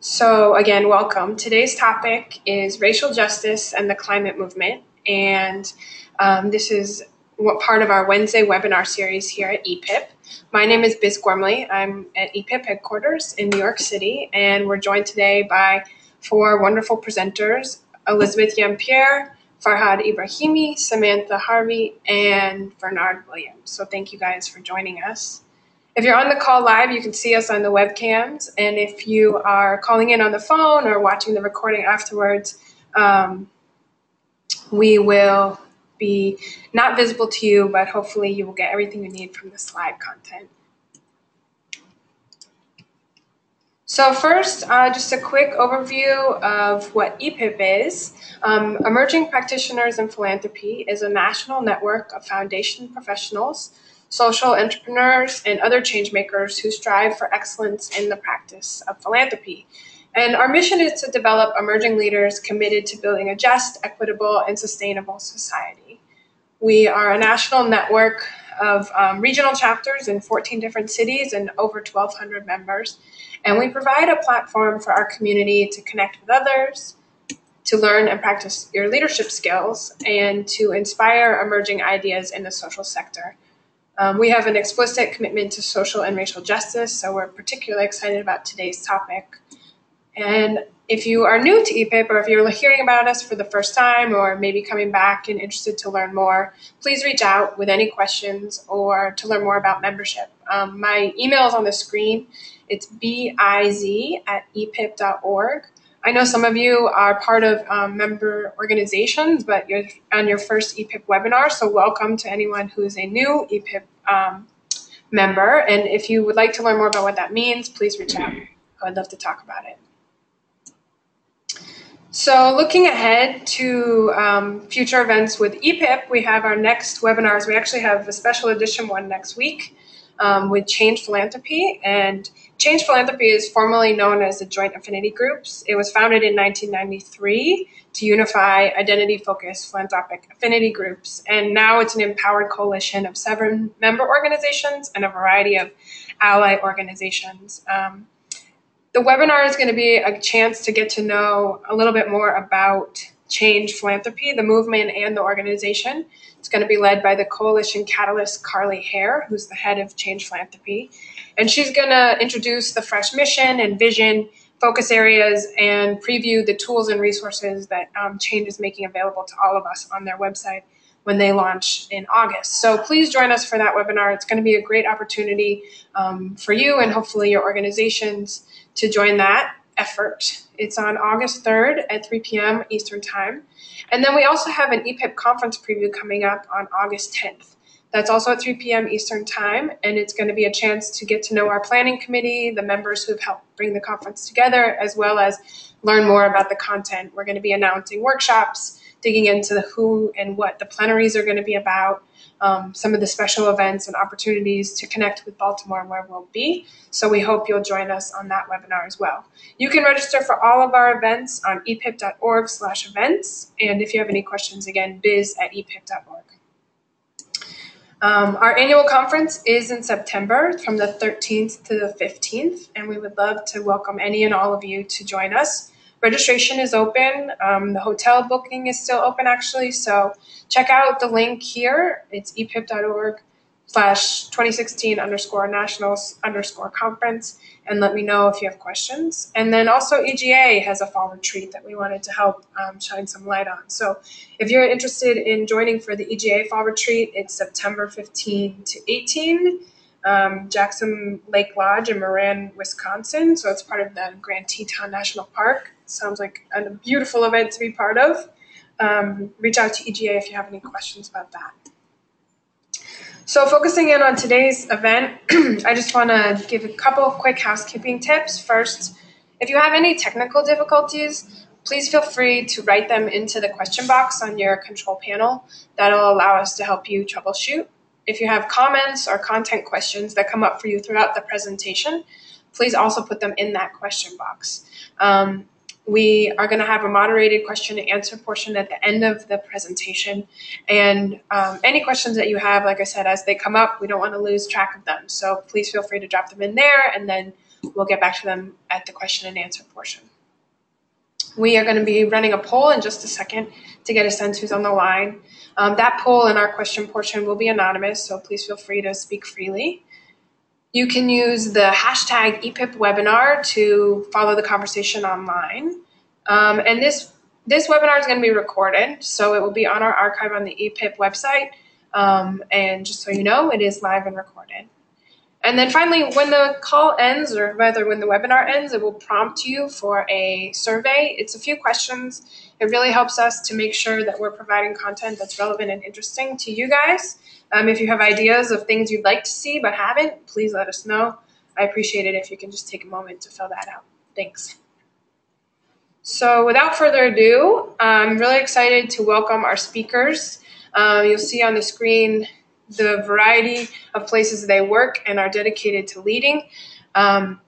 So, again, welcome. Today's topic is racial justice and the climate movement. And um, this is what part of our Wednesday webinar series here at EPIP. My name is Biz Gormley. I'm at EPIP headquarters in New York City, and we're joined today by four wonderful presenters Elizabeth Yeampierre, Farhad Ibrahimi, Samantha Harvey, and Bernard Williams. So, thank you guys for joining us. If you're on the call live, you can see us on the webcams. And if you are calling in on the phone or watching the recording afterwards, um, we will be not visible to you, but hopefully you will get everything you need from the slide content. So first, uh, just a quick overview of what EPIP is. Um, Emerging Practitioners in Philanthropy is a national network of foundation professionals social entrepreneurs, and other changemakers who strive for excellence in the practice of philanthropy. And our mission is to develop emerging leaders committed to building a just, equitable, and sustainable society. We are a national network of um, regional chapters in 14 different cities and over 1,200 members. And we provide a platform for our community to connect with others, to learn and practice your leadership skills, and to inspire emerging ideas in the social sector. Um, we have an explicit commitment to social and racial justice, so we're particularly excited about today's topic. And if you are new to EPIP or if you're hearing about us for the first time or maybe coming back and interested to learn more, please reach out with any questions or to learn more about membership. Um, my email is on the screen. It's biz at epip.org. I know some of you are part of um, member organizations, but you're on your first EPIP webinar, so welcome to anyone who is a new EPIP um, member. And if you would like to learn more about what that means, please reach out. I'd love to talk about it. So looking ahead to um, future events with EPIP, we have our next webinars. We actually have a special edition one next week um, with Change Philanthropy. And Change Philanthropy is formally known as the Joint Affinity Groups. It was founded in 1993 to unify identity focused philanthropic affinity groups. And now it's an empowered coalition of seven member organizations and a variety of ally organizations. Um, the webinar is going to be a chance to get to know a little bit more about Change Philanthropy, the movement and the organization. It's going to be led by the Coalition Catalyst Carly Hare, who's the head of Change Philanthropy. And she's going to introduce the fresh mission and vision, focus areas, and preview the tools and resources that um, Change is making available to all of us on their website when they launch in August. So please join us for that webinar. It's going to be a great opportunity um, for you and hopefully your organizations to join that effort. It's on August 3rd at 3 p.m. Eastern Time. And then we also have an EPIP conference preview coming up on August 10th. That's also at 3 p.m. Eastern Time, and it's going to be a chance to get to know our planning committee, the members who have helped bring the conference together, as well as learn more about the content. We're going to be announcing workshops, digging into the who and what the plenaries are going to be about, um, some of the special events and opportunities to connect with Baltimore and where we'll be. So we hope you'll join us on that webinar as well. You can register for all of our events on epip.org slash events. And if you have any questions, again, biz at epip.org. Um, our annual conference is in September from the 13th to the 15th, and we would love to welcome any and all of you to join us. Registration is open. Um, the hotel booking is still open, actually. So check out the link here. It's epip.org slash 2016 underscore nationals underscore conference and let me know if you have questions. And then also EGA has a fall retreat that we wanted to help um, shine some light on. So if you're interested in joining for the EGA fall retreat, it's September 15 to 18 um, Jackson Lake Lodge in Moran, Wisconsin. So it's part of the Grand Teton National Park. Sounds like a beautiful event to be part of. Um, reach out to EGA if you have any questions about that. So focusing in on today's event, I just want to give a couple of quick housekeeping tips. First, if you have any technical difficulties, please feel free to write them into the question box on your control panel. That'll allow us to help you troubleshoot. If you have comments or content questions that come up for you throughout the presentation, please also put them in that question box. Um, we are going to have a moderated question and answer portion at the end of the presentation. And um, any questions that you have, like I said, as they come up, we don't want to lose track of them. So please feel free to drop them in there and then we'll get back to them at the question and answer portion. We are going to be running a poll in just a second to get a sense who's on the line. Um, that poll in our question portion will be anonymous, so please feel free to speak freely. You can use the hashtag EPIP webinar to follow the conversation online. Um, and this, this webinar is going to be recorded, so it will be on our archive on the EPIP website. Um, and just so you know, it is live and recorded. And then finally, when the call ends, or rather when the webinar ends, it will prompt you for a survey. It's a few questions. It really helps us to make sure that we're providing content that's relevant and interesting to you guys. Um, if you have ideas of things you'd like to see but haven't, please let us know. I appreciate it if you can just take a moment to fill that out. Thanks. So without further ado, I'm really excited to welcome our speakers. Um, you'll see on the screen the variety of places they work and are dedicated to leading. Um,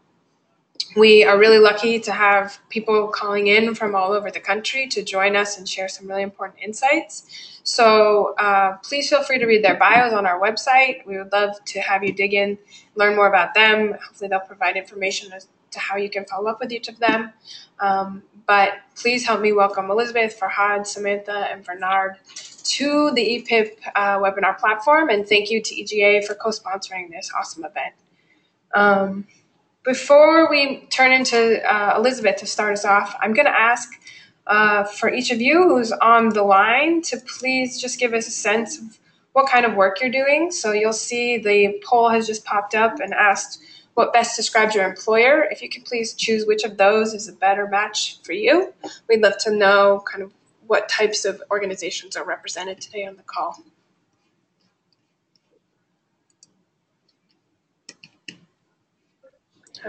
we are really lucky to have people calling in from all over the country to join us and share some really important insights. So uh, please feel free to read their bios on our website. We would love to have you dig in, learn more about them. Hopefully, they'll provide information as to how you can follow up with each of them. Um, but please help me welcome Elizabeth, Farhad, Samantha, and Bernard to the EPIP uh, webinar platform, and thank you to EGA for co-sponsoring this awesome event. Um, before we turn into uh, Elizabeth to start us off, I'm going to ask uh, for each of you who's on the line to please just give us a sense of what kind of work you're doing. So you'll see the poll has just popped up and asked what best describes your employer. If you could please choose which of those is a better match for you. We'd love to know kind of what types of organizations are represented today on the call.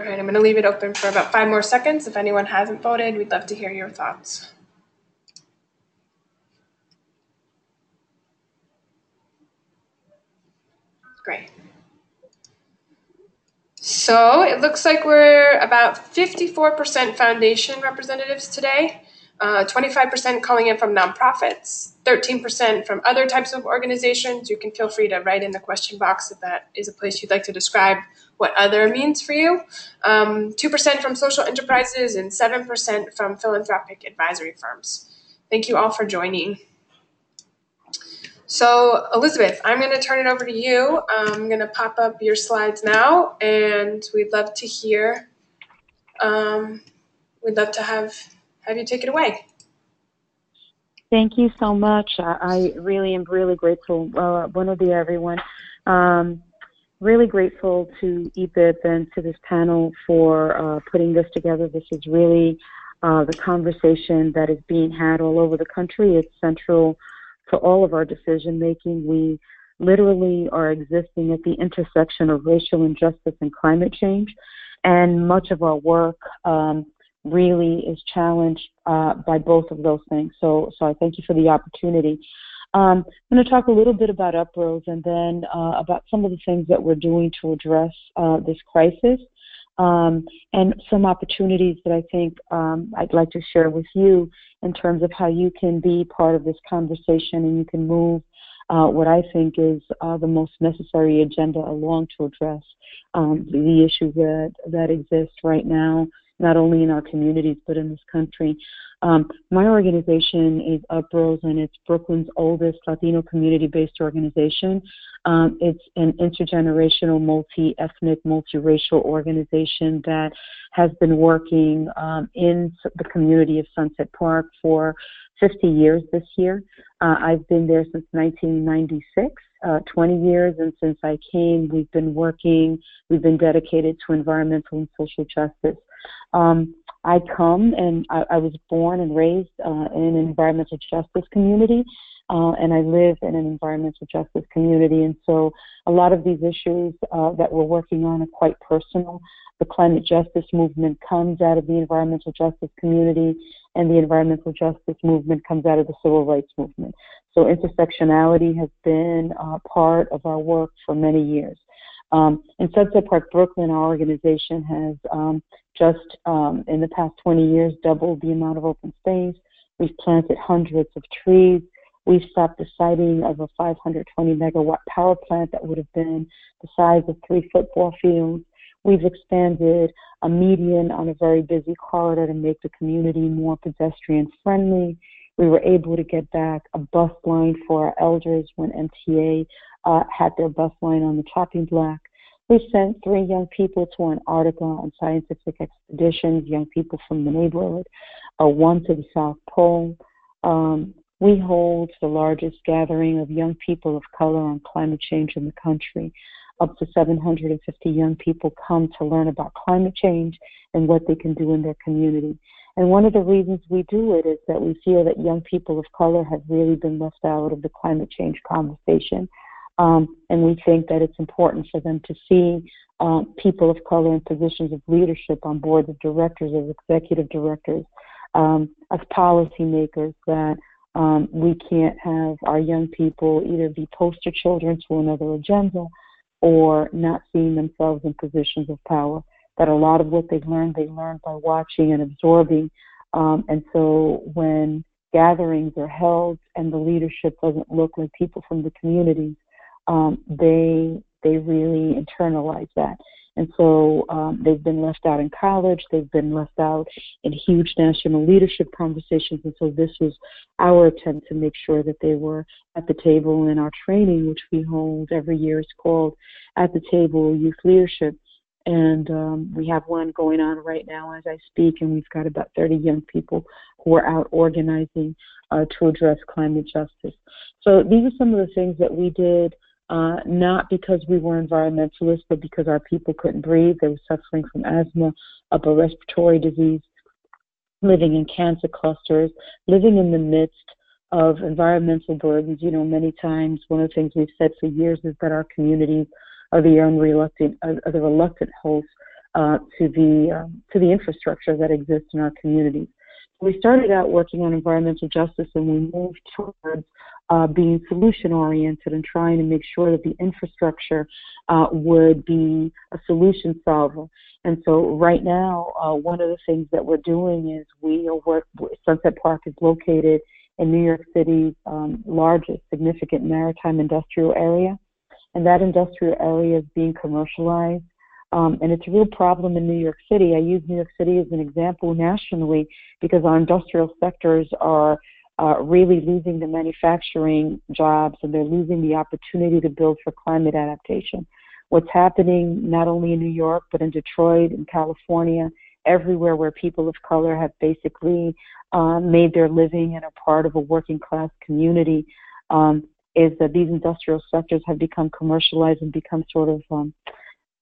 All right, I'm going to leave it open for about five more seconds. If anyone hasn't voted, we'd love to hear your thoughts. Great. So it looks like we're about 54% foundation representatives today uh, 25% calling in from nonprofits, 13% from other types of organizations. You can feel free to write in the question box if that is a place you'd like to describe what other means for you. Um, 2% from social enterprises and 7% from philanthropic advisory firms. Thank you all for joining. So, Elizabeth, I'm going to turn it over to you. I'm going to pop up your slides now, and we'd love to hear. Um, we'd love to have have you take it away. Thank you so much. I, really am really grateful. Uh, buenos dias, everyone. Um, really grateful to EPIP and to this panel for uh, putting this together. This is really uh, the conversation that is being had all over the country. It's central to all of our decision making. We literally are existing at the intersection of racial injustice and climate change. And much of our work um, really is challenged uh, by both of those things. So, so I thank you for the opportunity. Um, I'm going to talk a little bit about UpRose and then uh, about some of the things that we're doing to address uh, this crisis um, and some opportunities that I think um, I'd like to share with you in terms of how you can be part of this conversation and you can move uh, what I think is uh, the most necessary agenda along to address um, the issues that, that exist right now not only in our communities but in this country. Um, my organization is UpRose, and it's Brooklyn's oldest Latino community-based organization. Um, it's an intergenerational, multi-ethnic, multiracial organization that has been working um, in the community of Sunset Park for 50 years this year. Uh, I've been there since 1996. Uh, 20 years, and since I came, we've been working, we've been dedicated to environmental and social justice. Um, I come and I, I was born and raised uh, in an environmental justice community, uh, and I live in an environmental justice community. And so a lot of these issues uh, that we're working on are quite personal. The climate justice movement comes out of the environmental justice community, and the environmental justice movement comes out of the civil rights movement. So intersectionality has been uh, part of our work for many years. Um, in Sunset Park, Brooklyn, our organization has um, just um, in the past 20 years doubled the amount of open space. We've planted hundreds of trees. We've stopped the siting of a 520 megawatt power plant that would have been the size of three football fields. We've expanded a median on a very busy corridor to make the community more pedestrian friendly. We were able to get back a bus line for our elders when MTA uh, had their bus line on the chopping block. We sent three young people to Antarctica on scientific expeditions, young people from the neighborhood, uh, one to the South Pole. Um, we hold the largest gathering of young people of color on climate change in the country. Up to 750 young people come to learn about climate change and what they can do in their community. And one of the reasons we do it is that we feel that young people of color have really been left out of the climate change conversation. Um, and we think that it's important for them to see uh, people of color in positions of leadership on boards of directors, as executive directors, um, as policymakers, that um, we can't have our young people either be poster children to another agenda or not seeing themselves in positions of power. That a lot of what they've learned, they learned by watching and absorbing. Um, and so when gatherings are held and the leadership doesn't look like people from the communities, um, they they really internalize that. And so um, they've been left out in college, they've been left out in huge national leadership conversations. And so this was our attempt to make sure that they were at the table in our training, which we hold every year. It's called At the Table Youth Leadership. And um, we have one going on right now as I speak, and we've got about 30 young people who are out organizing uh, to address climate justice. So these are some of the things that we did uh, not because we were environmentalists, but because our people couldn't breathe. They were suffering from asthma, upper respiratory disease, living in cancer clusters, living in the midst of environmental burdens. You know, many times one of the things we've said for years is that our communities are the unreluctant, are the reluctant hosts uh, to the um, to the infrastructure that exists in our communities. We started out working on environmental justice, and we moved towards uh, being solution oriented and trying to make sure that the infrastructure uh, would be a solution solver. And so, right now, uh, one of the things that we're doing is we are work. Sunset Park is located in New York City's um, largest significant maritime industrial area, and that industrial area is being commercialized. Um, and it's a real problem in New York City. I use New York City as an example nationally because our industrial sectors are uh, really losing the manufacturing jobs and they're losing the opportunity to build for climate adaptation. What's happening not only in New York, but in Detroit, in California, everywhere where people of color have basically um, made their living and are part of a working class community, um, is that these industrial sectors have become commercialized and become sort of um,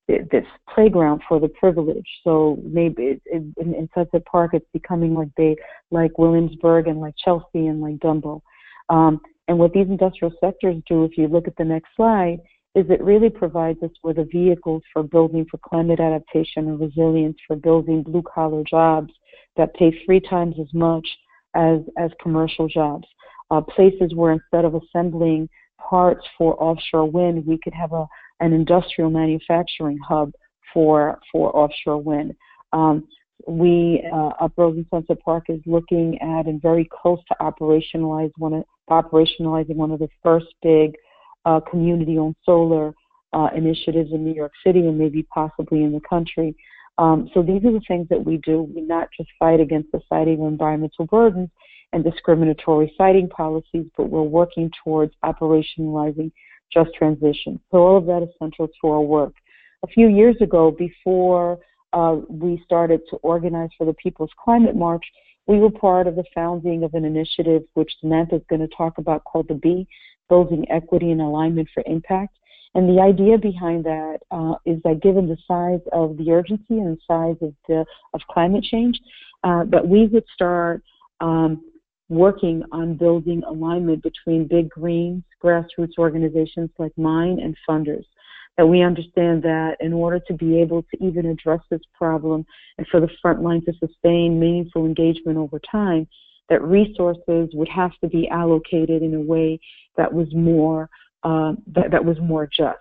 this playground for the privileged. So maybe it, it, in, in Sunset Park, it's becoming like they like Williamsburg and like Chelsea and like Dumbo. Um, and what these industrial sectors do, if you look at the next slide, is it really provides us with a vehicle for building for climate adaptation and resilience, for building blue collar jobs that pay three times as much as as commercial jobs. Uh, places where instead of assembling parts for offshore wind, we could have a an industrial manufacturing hub for for offshore wind. Um, we uh, Uprose and Sunset Park is looking at and very close to operationalize one of, operationalizing one of the first big uh, community-owned solar uh, initiatives in New York City and maybe possibly in the country. Um, so these are the things that we do. We not just fight against the siting of environmental burdens and discriminatory siting policies, but we're working towards operationalizing just transition. So all of that is central to our work. A few years ago, before uh, we started to organize for the People's Climate March, we were part of the founding of an initiative which Samantha is going to talk about called the B, Building Equity and Alignment for Impact. And the idea behind that uh, is that given the size of the urgency and the size of the of climate change, uh, that we would start um, working on building alignment between big greens, grassroots organizations like mine, and funders. That we understand that in order to be able to even address this problem and for the front line to sustain meaningful engagement over time, that resources would have to be allocated in a way that was more uh, that, that was more just.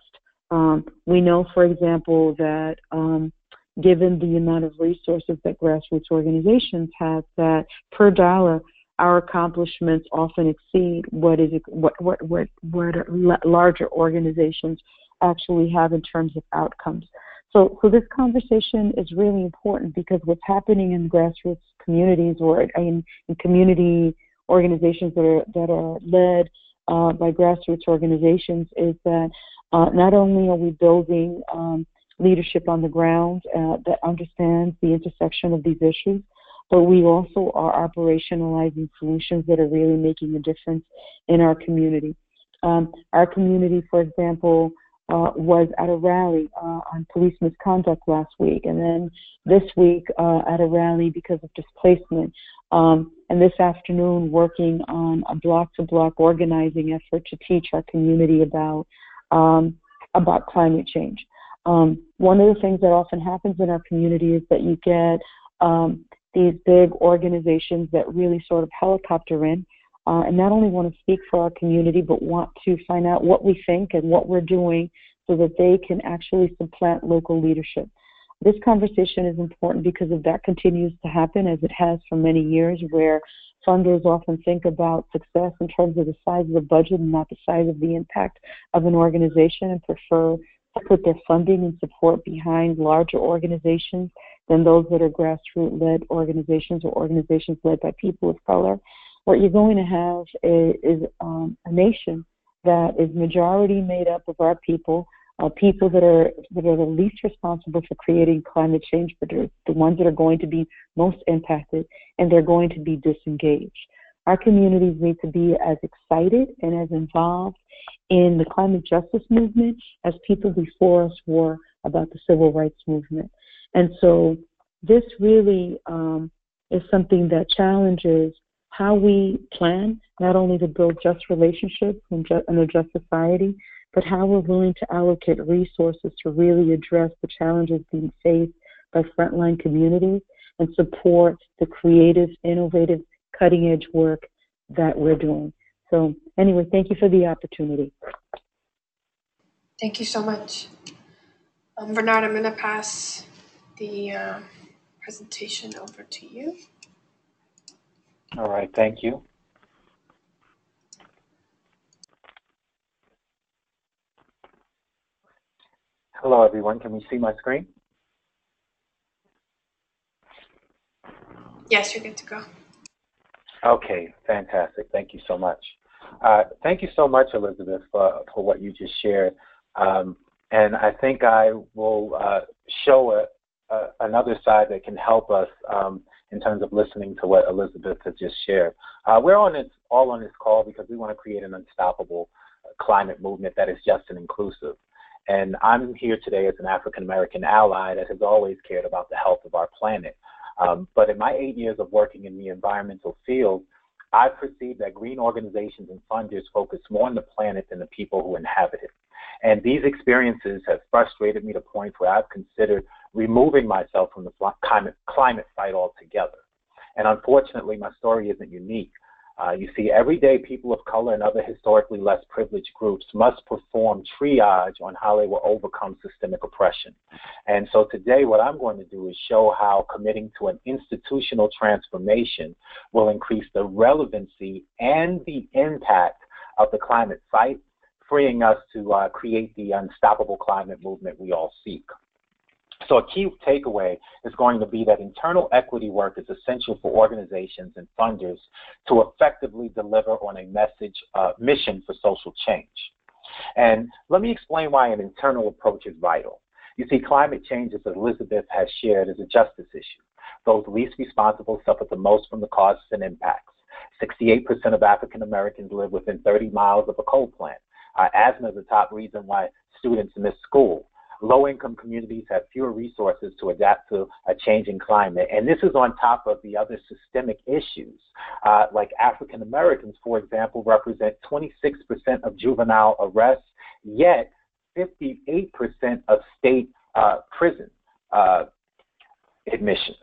Um, we know, for example, that um, given the amount of resources that grassroots organizations have, that per dollar our accomplishments often exceed what is what what what, what larger organizations actually have in terms of outcomes. So, so this conversation is really important because what's happening in grassroots communities or in, in community organizations that are that are led uh, by grassroots organizations is that uh, not only are we building um, leadership on the ground uh, that understands the intersection of these issues, but we also are operationalizing solutions that are really making a difference in our community. Um, our community, for example, uh, was at a rally uh, on police misconduct last week, and then this week uh, at a rally because of displacement. Um, and this afternoon, working on a block-to-block organizing effort to teach our community about um, about climate change. Um, one of the things that often happens in our community is that you get um, these big organizations that really sort of helicopter in uh, and not only want to speak for our community, but want to find out what we think and what we're doing so that they can actually supplant local leadership. This conversation is important because if that continues to happen, as it has for many years, where funders often think about success in terms of the size of the budget and not the size of the impact of an organization and prefer to put their funding and support behind larger organizations than those that are grassroots led organizations or organizations led by people of color what you're going to have is, is um, a nation that is majority made up of our people, uh, people that are that are the least responsible for creating climate change, but are the ones that are going to be most impacted, and they're going to be disengaged. Our communities need to be as excited and as involved in the climate justice movement as people before us were about the civil rights movement. And so this really um, is something that challenges how we plan not only to build just relationships and a just society, but how we're willing to allocate resources to really address the challenges being faced by frontline communities and support the creative, innovative, cutting edge work that we're doing. So, anyway, thank you for the opportunity. Thank you so much. Um, Bernard, I'm going to pass the uh, presentation over to you. All right, thank you. Hello, everyone. Can we see my screen? Yes, you're good to go. Okay, fantastic. Thank you so much. Uh, thank you so much, Elizabeth, for, for what you just shared. Um, and I think I will uh, show a, a, another side that can help us um, in terms of listening to what Elizabeth has just shared. Uh, we're on this, all on this call because we want to create an unstoppable uh, climate movement that is just and inclusive. And I'm here today as an African American ally that has always cared about the health of our planet. Um, but in my eight years of working in the environmental field, I perceive that green organizations and funders focus more on the planet than the people who inhabit it. And these experiences have frustrated me to points where I've considered removing myself from the climate, climate fight altogether. And unfortunately, my story isn't unique. Uh, you see, every day people of color and other historically less privileged groups must perform triage on how they will overcome systemic oppression. And so today, what I'm going to do is show how committing to an institutional transformation will increase the relevancy and the impact of the climate fight, freeing us to uh, create the unstoppable climate movement we all seek. So a key takeaway is going to be that internal equity work is essential for organizations and funders to effectively deliver on a message uh, mission for social change. And let me explain why an internal approach is vital. You see, climate change, as Elizabeth has shared, is a justice issue. Those least responsible suffer the most from the causes and impacts. 68% of African Americans live within 30 miles of a coal plant. Uh, asthma is the top reason why students miss school. Low income communities have fewer resources to adapt to a changing climate. And this is on top of the other systemic issues. Uh, like African Americans, for example, represent 26% of juvenile arrests, yet 58% of state uh, prison uh, admissions.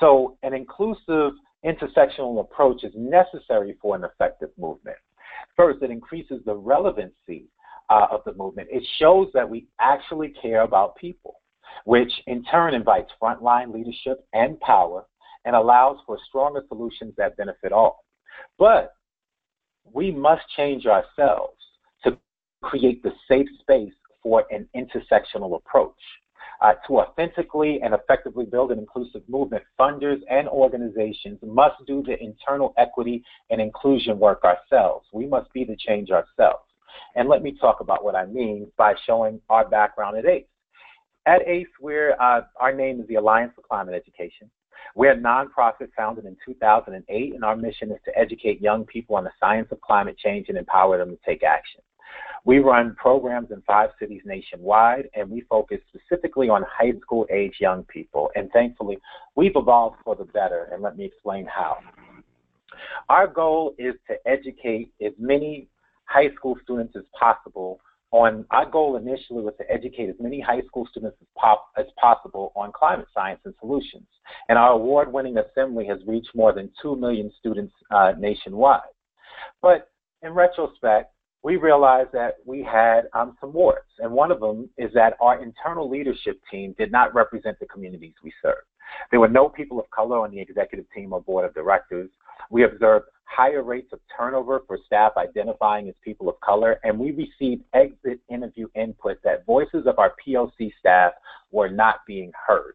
So, an inclusive intersectional approach is necessary for an effective movement. First, it increases the relevancy uh, of the movement. It shows that we actually care about people, which in turn invites frontline leadership and power and allows for stronger solutions that benefit all. But we must change ourselves to create the safe space for an intersectional approach. Uh, to authentically and effectively build an inclusive movement, funders and organizations must do the internal equity and inclusion work ourselves. We must be the change ourselves. And let me talk about what I mean by showing our background at ACE. At ACE, we're, uh, our name is the Alliance for Climate Education. We're a nonprofit founded in 2008, and our mission is to educate young people on the science of climate change and empower them to take action. We run programs in five cities nationwide, and we focus specifically on high school age young people. And thankfully, we've evolved for the better, and let me explain how. Our goal is to educate as many high school students as possible on our goal initially was to educate as many high school students as, pop, as possible on climate science and solutions. And our award-winning assembly has reached more than 2 million students uh, nationwide. But in retrospect, we realized that we had um, some warts. And one of them is that our internal leadership team did not represent the communities we serve. There were no people of color on the executive team or board of directors. We observed higher rates of turnover for staff identifying as people of color, and we received exit interview input that voices of our POC staff were not being heard.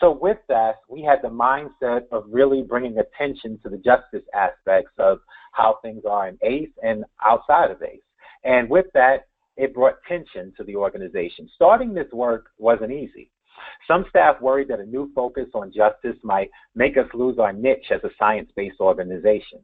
So with that, we had the mindset of really bringing attention to the justice aspects of how things are in ACE and outside of ACE. And with that, it brought tension to the organization. Starting this work wasn't easy. Some staff worried that a new focus on justice might make us lose our niche as a science-based organization.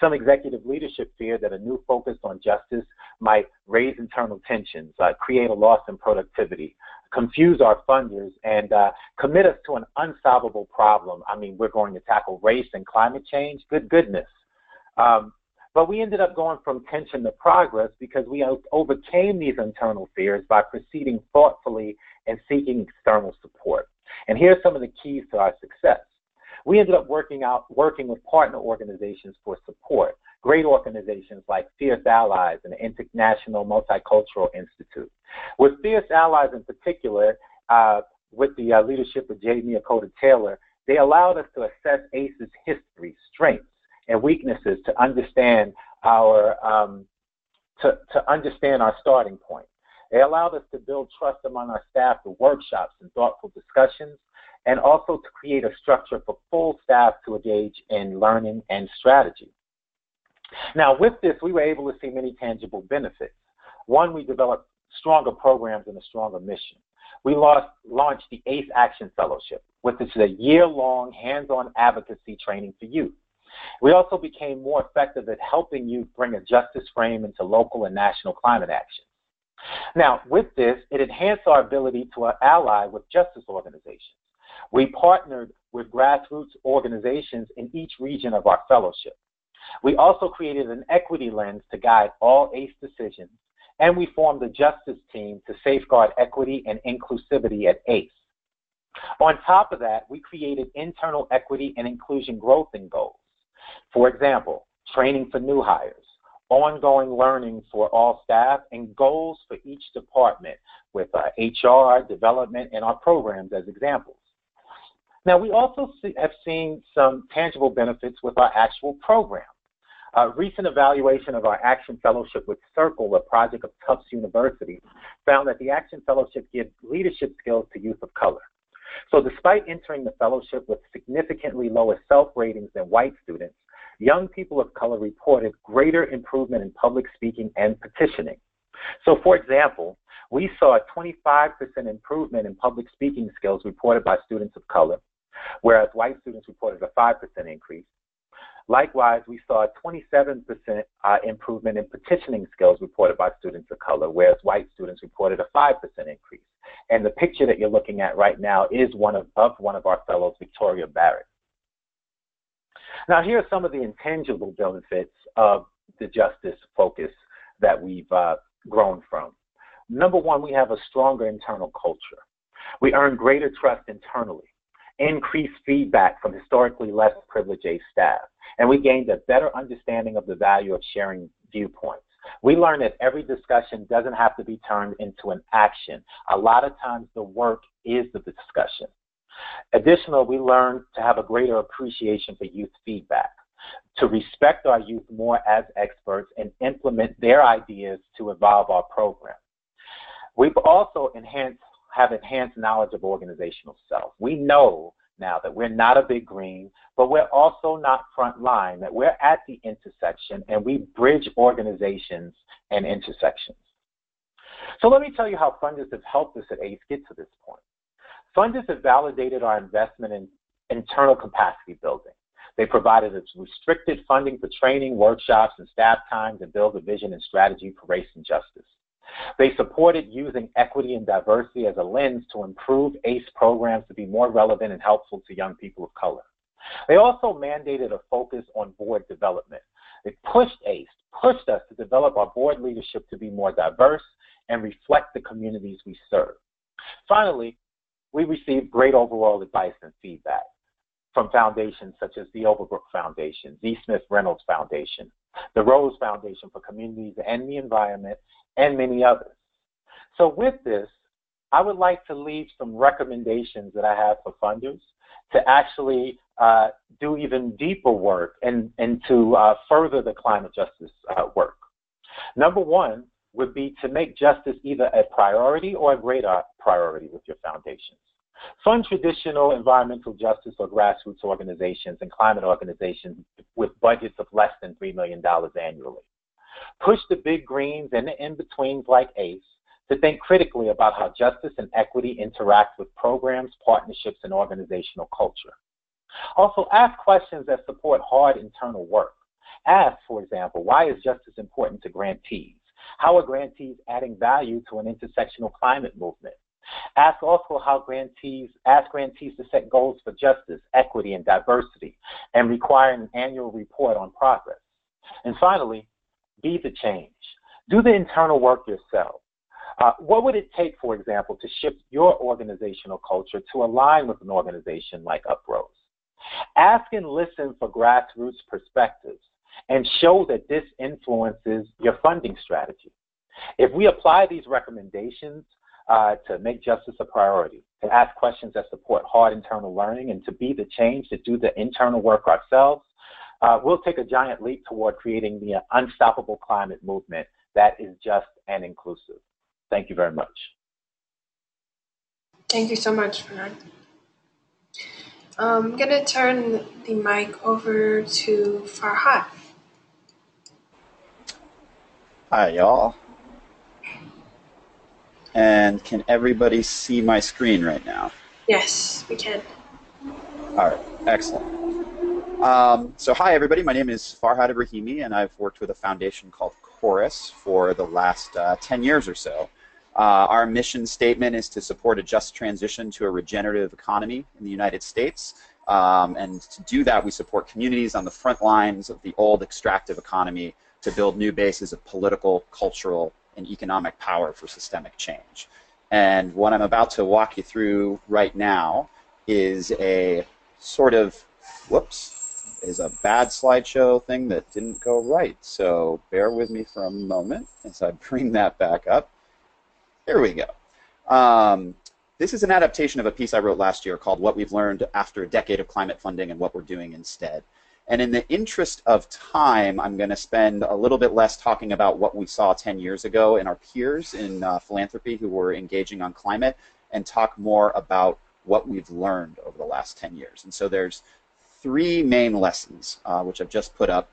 Some executive leadership feared that a new focus on justice might raise internal tensions, uh, create a loss in productivity, confuse our funders, and uh, commit us to an unsolvable problem. I mean, we're going to tackle race and climate change. Good goodness. Um, but we ended up going from tension to progress because we overcame these internal fears by proceeding thoughtfully and seeking external support. And here's some of the keys to our success. We ended up working out working with partner organizations for support. Great organizations like Fierce Allies and the International Multicultural Institute. With Fierce Allies in particular, uh, with the uh, leadership of Jamie Akota Taylor, they allowed us to assess ACE's history, strengths, and weaknesses to understand our um, to, to understand our starting point. They allowed us to build trust among our staff through workshops and thoughtful discussions, and also to create a structure for full staff to engage in learning and strategy. Now, with this, we were able to see many tangible benefits. One, we developed stronger programs and a stronger mission. We lost, launched the ACE Action Fellowship, which is a year-long hands-on advocacy training for youth. We also became more effective at helping youth bring a justice frame into local and national climate action. Now, with this, it enhanced our ability to ally with justice organizations. We partnered with grassroots organizations in each region of our fellowship. We also created an equity lens to guide all ACE decisions, and we formed a justice team to safeguard equity and inclusivity at ACE. On top of that, we created internal equity and inclusion growth and goals. For example, training for new hires, ongoing learning for all staff, and goals for each department with uh, HR, development, and our programs as examples. Now, we also see, have seen some tangible benefits with our actual program. A recent evaluation of our Action Fellowship with Circle, a project of Tufts University, found that the Action Fellowship gives leadership skills to youth of color. So despite entering the fellowship with significantly lower self-ratings than white students, young people of color reported greater improvement in public speaking and petitioning. So for example, we saw a 25% improvement in public speaking skills reported by students of color, whereas white students reported a 5% increase. Likewise, we saw a 27% uh, improvement in petitioning skills reported by students of color, whereas white students reported a 5% increase. And the picture that you're looking at right now is one of, of one of our fellows, Victoria Barrett. Now, here are some of the intangible benefits of the justice focus that we've uh, grown from. Number one, we have a stronger internal culture. We earn greater trust internally, increased feedback from historically less privileged staff, and we gained a better understanding of the value of sharing viewpoints. We learned that every discussion doesn't have to be turned into an action. A lot of times the work is the discussion. Additionally, we learned to have a greater appreciation for youth feedback, to respect our youth more as experts and implement their ideas to evolve our program. We've also enhanced have enhanced knowledge of organizational self. We know now that we're not a big green, but we're also not front line, that we're at the intersection and we bridge organizations and intersections. So let me tell you how funders have helped us at ACE get to this point. Funders have validated our investment in internal capacity building. They provided us restricted funding for training, workshops, and staff times to build a vision and strategy for race and justice. They supported using equity and diversity as a lens to improve ACE programs to be more relevant and helpful to young people of color. They also mandated a focus on board development. They pushed ACE, pushed us to develop our board leadership to be more diverse and reflect the communities we serve. Finally, we received great overall advice and feedback from foundations such as the Overbrook Foundation, Z. Smith Reynolds Foundation, the Rose Foundation for Communities and the Environment, and many others. So with this, I would like to leave some recommendations that I have for funders to actually uh, do even deeper work and, and to uh, further the climate justice uh, work. Number one would be to make justice either a priority or a greater priority with your foundations. Fund traditional environmental justice or grassroots organizations and climate organizations with budgets of less than $3 million annually. Push the big greens and the in-betweens like ACE to think critically about how justice and equity interact with programs, partnerships, and organizational culture. Also, ask questions that support hard internal work. Ask, for example, why is justice important to grantees? How are grantees adding value to an intersectional climate movement? Ask also how grantees ask grantees to set goals for justice, equity, and diversity, and require an annual report on progress. And finally, be the change. Do the internal work yourself. Uh, what would it take, for example, to shift your organizational culture to align with an organization like Uprose? Ask and listen for grassroots perspectives and show that this influences your funding strategy. If we apply these recommendations uh, to make justice a priority, to ask questions that support hard internal learning, and to be the change, to do the internal work ourselves, uh, we'll take a giant leap toward creating the unstoppable climate movement that is just and inclusive. Thank you very much. Thank you so much, Bernard. Um, I'm going to turn the mic over to Farhad. Hi, y'all. And can everybody see my screen right now? Yes, we can. All right, excellent. Um, so hi everybody, my name is Farhad Ibrahimi and I've worked with a foundation called Chorus for the last uh, 10 years or so. Uh, our mission statement is to support a just transition to a regenerative economy in the United States. Um, and to do that, we support communities on the front lines of the old extractive economy to build new bases of political, cultural, and economic power for systemic change. And what I'm about to walk you through right now is a sort of, whoops, is a bad slideshow thing that didn't go right. So bear with me for a moment as I bring that back up. There we go. Um, this is an adaptation of a piece I wrote last year called What We've Learned After a Decade of Climate Funding and What We're Doing Instead. And in the interest of time, I'm going to spend a little bit less talking about what we saw 10 years ago in our peers in uh, philanthropy who were engaging on climate and talk more about what we've learned over the last 10 years. And so there's three main lessons, uh, which I've just put up.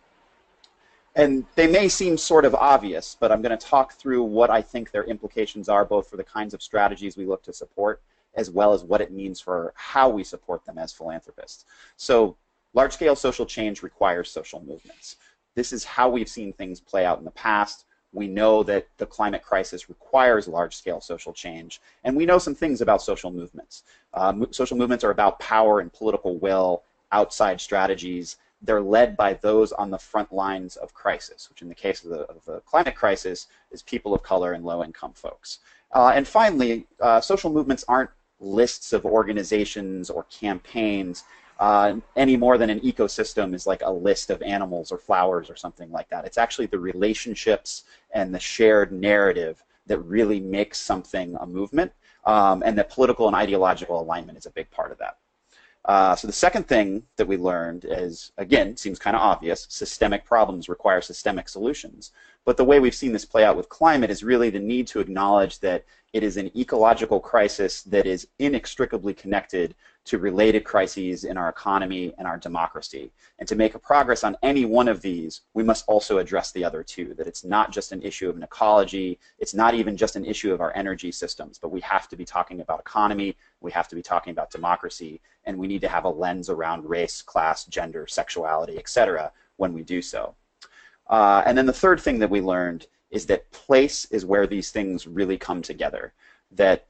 And they may seem sort of obvious, but I'm going to talk through what I think their implications are, both for the kinds of strategies we look to support, as well as what it means for how we support them as philanthropists. So large-scale social change requires social movements. This is how we've seen things play out in the past. We know that the climate crisis requires large-scale social change, and we know some things about social movements. Uh, social movements are about power and political will outside strategies. They're led by those on the front lines of crisis, which in the case of the, of the climate crisis is people of color and low-income folks. Uh, and finally, uh, social movements aren't lists of organizations or campaigns uh, any more than an ecosystem is like a list of animals or flowers or something like that. It's actually the relationships and the shared narrative that really makes something a movement, um, and that political and ideological alignment is a big part of that. Uh, so the second thing that we learned is, again, seems kind of obvious, systemic problems require systemic solutions. But the way we've seen this play out with climate is really the need to acknowledge that It is an ecological crisis that is inextricably connected to related crises in our economy and our democracy. And to make a progress on any one of these, we must also address the other two, that it's not just an issue of an ecology, it's not even just an issue of our energy systems, but we have to be talking about economy, we have to be talking about democracy, and we need to have a lens around race, class, gender, sexuality, etc. when we do so. Uh, and then the third thing that we learned is that place is where these things really come together. That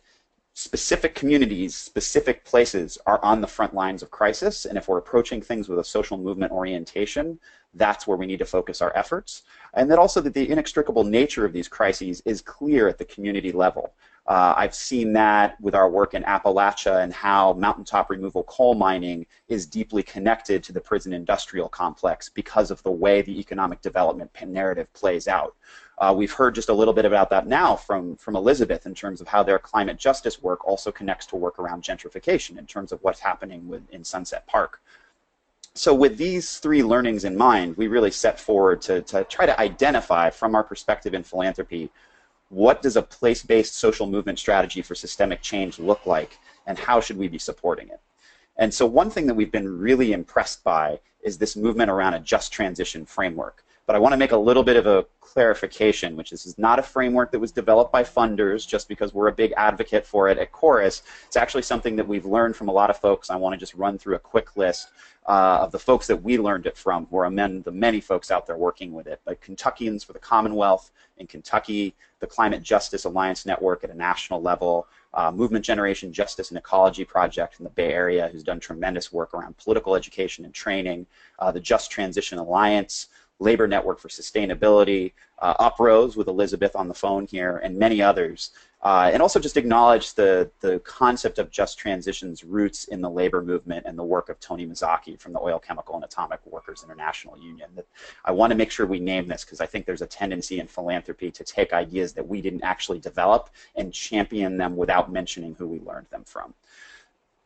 specific communities, specific places are on the front lines of crisis, and if we're approaching things with a social movement orientation, that's where we need to focus our efforts. And that also that the inextricable nature of these crises is clear at the community level. Uh, I've seen that with our work in Appalachia and how mountaintop removal coal mining is deeply connected to the prison industrial complex because of the way the economic development narrative plays out. Uh, we've heard just a little bit about that now from, from Elizabeth in terms of how their climate justice work also connects to work around gentrification in terms of what's happening with, in Sunset Park. So with these three learnings in mind, we really set forward to, to try to identify from our perspective in philanthropy what does a place-based social movement strategy for systemic change look like, and how should we be supporting it? And so one thing that we've been really impressed by is this movement around a just transition framework. But I want to make a little bit of a clarification, which is, is not a framework that was developed by funders just because we're a big advocate for it at Chorus. It's actually something that we've learned from a lot of folks. I want to just run through a quick list uh, of the folks that we learned it from, who are among the many folks out there working with it. But Kentuckians for the Commonwealth in Kentucky, the Climate Justice Alliance Network at a national level, uh, Movement Generation Justice and Ecology Project in the Bay Area, who's done tremendous work around political education and training, uh, the Just Transition Alliance, Labor Network for Sustainability, uh, Uprose with Elizabeth on the phone here, and many others. Uh, and also just acknowledge the, the concept of just transition's roots in the labor movement and the work of Tony Mazzocchi from the Oil, Chemical, and Atomic Workers International Union. That I want to make sure we name this because I think there's a tendency in philanthropy to take ideas that we didn't actually develop and champion them without mentioning who we learned them from.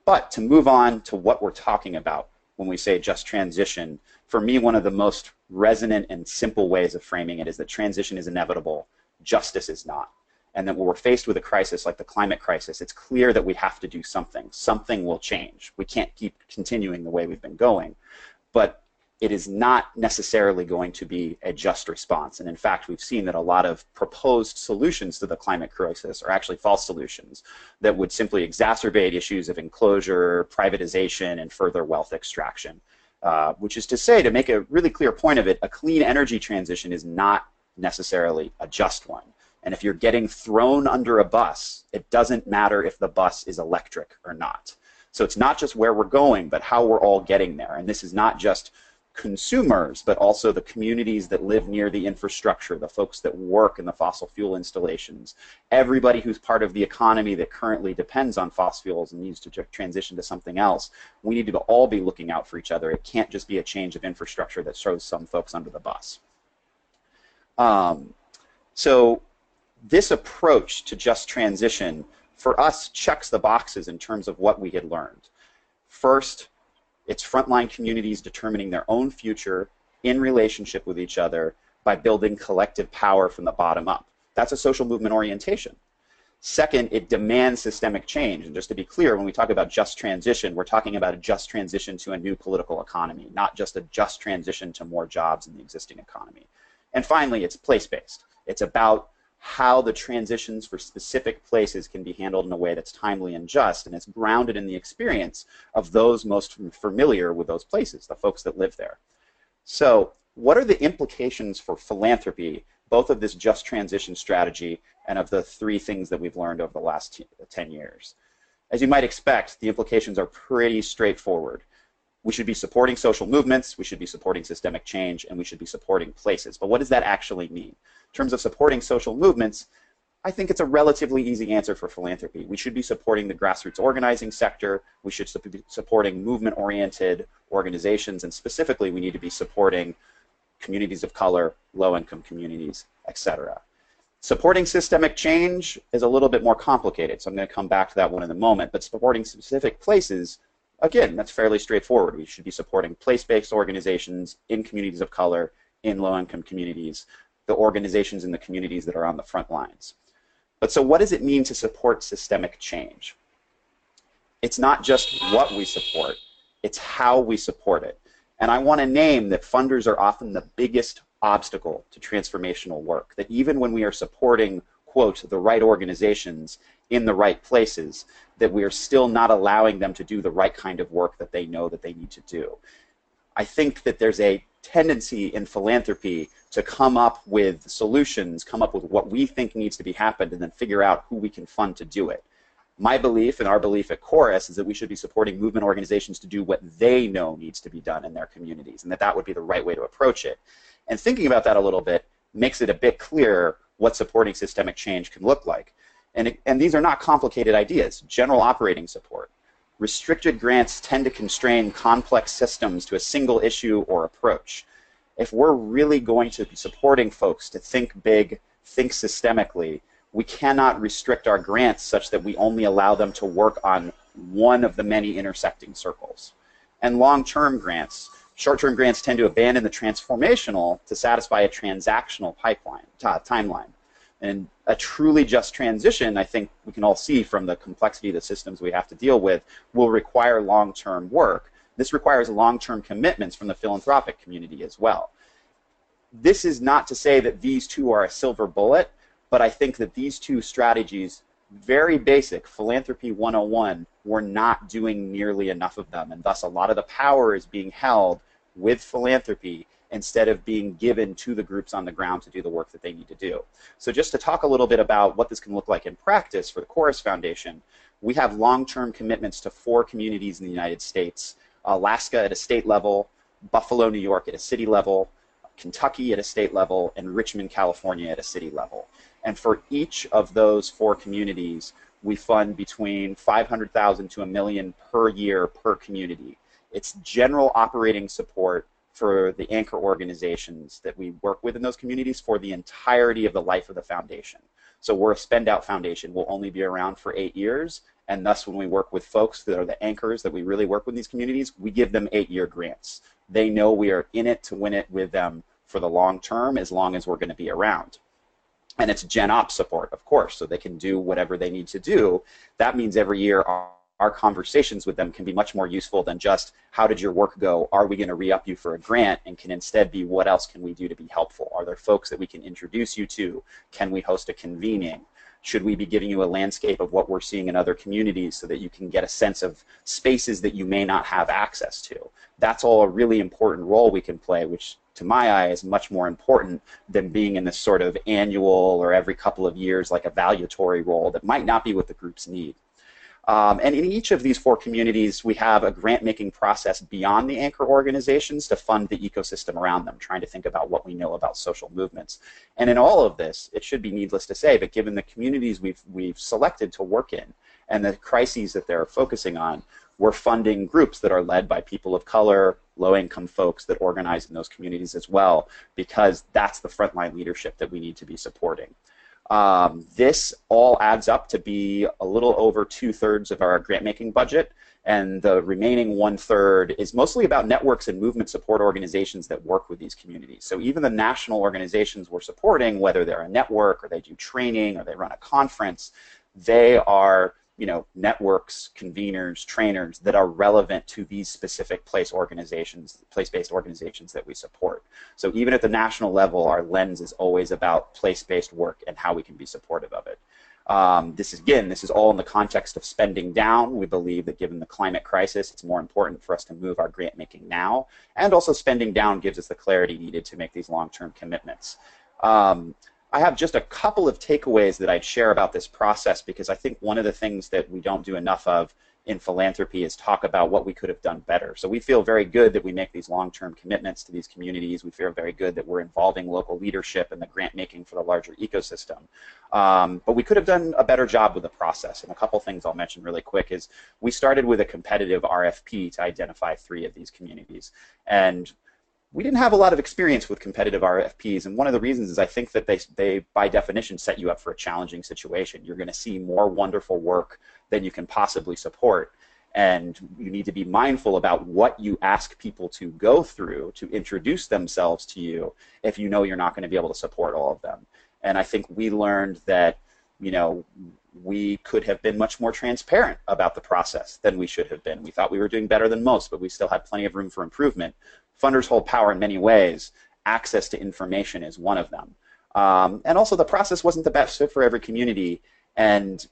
But to move on to what we're talking about when we say just transition, for me, one of the most resonant and simple ways of framing it is that transition is inevitable, justice is not and that when we're faced with a crisis like the climate crisis, it's clear that we have to do something. Something will change. We can't keep continuing the way we've been going. But it is not necessarily going to be a just response. And in fact, we've seen that a lot of proposed solutions to the climate crisis are actually false solutions that would simply exacerbate issues of enclosure, privatization, and further wealth extraction. Uh, which is to say, to make a really clear point of it, a clean energy transition is not necessarily a just one. And if you're getting thrown under a bus, it doesn't matter if the bus is electric or not. So it's not just where we're going, but how we're all getting there. And this is not just consumers, but also the communities that live near the infrastructure, the folks that work in the fossil fuel installations, everybody who's part of the economy that currently depends on fossil fuels and needs to transition to something else. We need to all be looking out for each other. It can't just be a change of infrastructure that throws some folks under the bus. Um, so this approach to just transition for us checks the boxes in terms of what we had learned. First, it's frontline communities determining their own future in relationship with each other by building collective power from the bottom up. That's a social movement orientation. Second, it demands systemic change. And just to be clear, when we talk about just transition, we're talking about a just transition to a new political economy, not just a just transition to more jobs in the existing economy. And finally, it's place-based. It's about how the transitions for specific places can be handled in a way that's timely and just, and it's grounded in the experience of those most familiar with those places, the folks that live there. So what are the implications for philanthropy, both of this just transition strategy and of the three things that we've learned over the last uh, 10 years? As you might expect, the implications are pretty straightforward. We should be supporting social movements, we should be supporting systemic change, and we should be supporting places. But what does that actually mean? In terms of supporting social movements, I think it's a relatively easy answer for philanthropy. We should be supporting the grassroots organizing sector. We should be supporting movement-oriented organizations, and specifically, we need to be supporting communities of color, low-income communities, etc. Supporting systemic change is a little bit more complicated, so I'm going to come back to that one in a moment. But supporting specific places, again, that's fairly straightforward. We should be supporting place-based organizations in communities of color, in low-income communities, the organizations and the communities that are on the front lines. But so what does it mean to support systemic change? It's not just what we support, it's how we support it. And I want to name that funders are often the biggest obstacle to transformational work. That even when we are supporting, quote, the right organizations in the right places, that we are still not allowing them to do the right kind of work that they know that they need to do. I think that there's a tendency in philanthropy to come up with solutions, come up with what we think needs to be happened, and then figure out who we can fund to do it. My belief and our belief at Chorus is that we should be supporting movement organizations to do what they know needs to be done in their communities, and that that would be the right way to approach it. And thinking about that a little bit makes it a bit clearer what supporting systemic change can look like. And, it, and these are not complicated ideas. General operating support. Restricted grants tend to constrain complex systems to a single issue or approach. If we're really going to be supporting folks to think big, think systemically, we cannot restrict our grants such that we only allow them to work on one of the many intersecting circles. And long-term grants, short-term grants tend to abandon the transformational to satisfy a transactional pipeline, timeline. And a truly just transition, I think we can all see from the complexity of the systems we have to deal with, will require long-term work. This requires long-term commitments from the philanthropic community as well. This is not to say that these two are a silver bullet, but I think that these two strategies, very basic, philanthropy 101, we're not doing nearly enough of them, and thus a lot of the power is being held with philanthropy instead of being given to the groups on the ground to do the work that they need to do. So just to talk a little bit about what this can look like in practice for the Chorus Foundation, we have long-term commitments to four communities in the United States, Alaska at a state level, Buffalo, New York at a city level, Kentucky at a state level, and Richmond, California at a city level. And for each of those four communities, we fund between 500,000 to a million per year per community. It's general operating support for the anchor organizations that we work with in those communities for the entirety of the life of the foundation. So we're a spend out foundation. We'll only be around for eight years. And thus, when we work with folks that are the anchors that we really work with these communities, we give them eight year grants. They know we are in it to win it with them for the long term as long as we're going to be around. And it's Gen Op support, of course, so they can do whatever they need to do. That means every year our conversations with them can be much more useful than just how did your work go? Are we going to re-up you for a grant? And can instead be what else can we do to be helpful? Are there folks that we can introduce you to? Can we host a convening? Should we be giving you a landscape of what we're seeing in other communities so that you can get a sense of spaces that you may not have access to? That's all a really important role we can play, which to my eye is much more important than being in this sort of annual or every couple of years like a evaluatory role that might not be what the groups need. Um, and in each of these four communities, we have a grant making process beyond the anchor organizations to fund the ecosystem around them, trying to think about what we know about social movements. And in all of this, it should be needless to say, but given the communities we've, we've selected to work in and the crises that they're focusing on, we're funding groups that are led by people of color, low income folks that organize in those communities as well, because that's the frontline leadership that we need to be supporting. Um, this all adds up to be a little over two thirds of our grant making budget, and the remaining one third is mostly about networks and movement support organizations that work with these communities. So even the national organizations we're supporting, whether they're a network or they do training or they run a conference, they are you know, networks, conveners, trainers that are relevant to these specific place organizations, place-based organizations that we support. So even at the national level, our lens is always about place-based work and how we can be supportive of it. Um, this is again, this is all in the context of spending down. We believe that given the climate crisis, it's more important for us to move our grant making now, and also spending down gives us the clarity needed to make these long-term commitments. Um, I have just a couple of takeaways that I'd share about this process because I think one of the things that we don't do enough of in philanthropy is talk about what we could have done better. So we feel very good that we make these long-term commitments to these communities. We feel very good that we're involving local leadership and the grant making for the larger ecosystem. Um, but we could have done a better job with the process. And a couple things I'll mention really quick is we started with a competitive RFP to identify three of these communities. And we didn't have a lot of experience with competitive RFPs, and one of the reasons is I think that they, they by definition, set you up for a challenging situation. You're going to see more wonderful work than you can possibly support, and you need to be mindful about what you ask people to go through to introduce themselves to you if you know you're not going to be able to support all of them. And I think we learned that you know, we could have been much more transparent about the process than we should have been. We thought we were doing better than most, but we still had plenty of room for improvement. Funders hold power in many ways. Access to information is one of them. Um, and also, the process wasn't the best fit for every community. And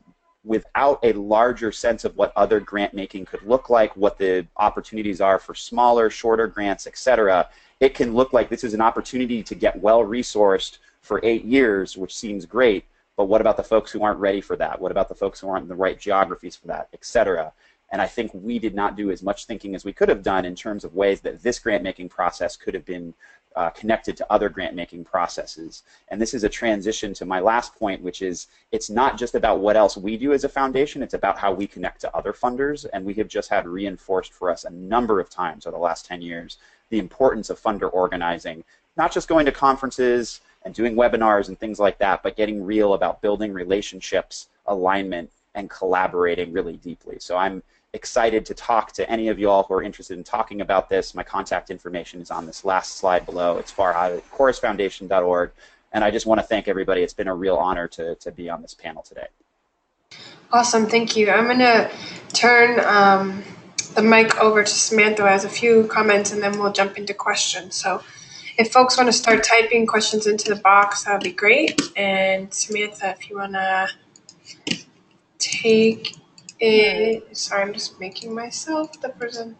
without a larger sense of what other grant making could look like, what the opportunities are for smaller, shorter grants, et cetera, it can look like this is an opportunity to get well resourced for eight years, which seems great. But what about the folks who aren't ready for that? What about the folks who aren't in the right geographies for that, et cetera? And I think we did not do as much thinking as we could have done in terms of ways that this grant making process could have been uh, connected to other grant making processes. And this is a transition to my last point, which is it's not just about what else we do as a foundation, it's about how we connect to other funders. And we have just had reinforced for us a number of times over the last 10 years the importance of funder organizing, not just going to conferences and doing webinars and things like that, but getting real about building relationships, alignment, and collaborating really deeply. So I'm excited to talk to any of you all who are interested in talking about this. My contact information is on this last slide below. It's farhad at chorusfoundation.org. And I just want to thank everybody. It's been a real honor to, to be on this panel today. Awesome, thank you. I'm going to turn um, the mic over to Samantha who has a few comments and then we'll jump into questions. So if folks want to start typing questions into the box, that would be great. And Samantha, if you want to take it, sorry, I'm just making myself the presenter.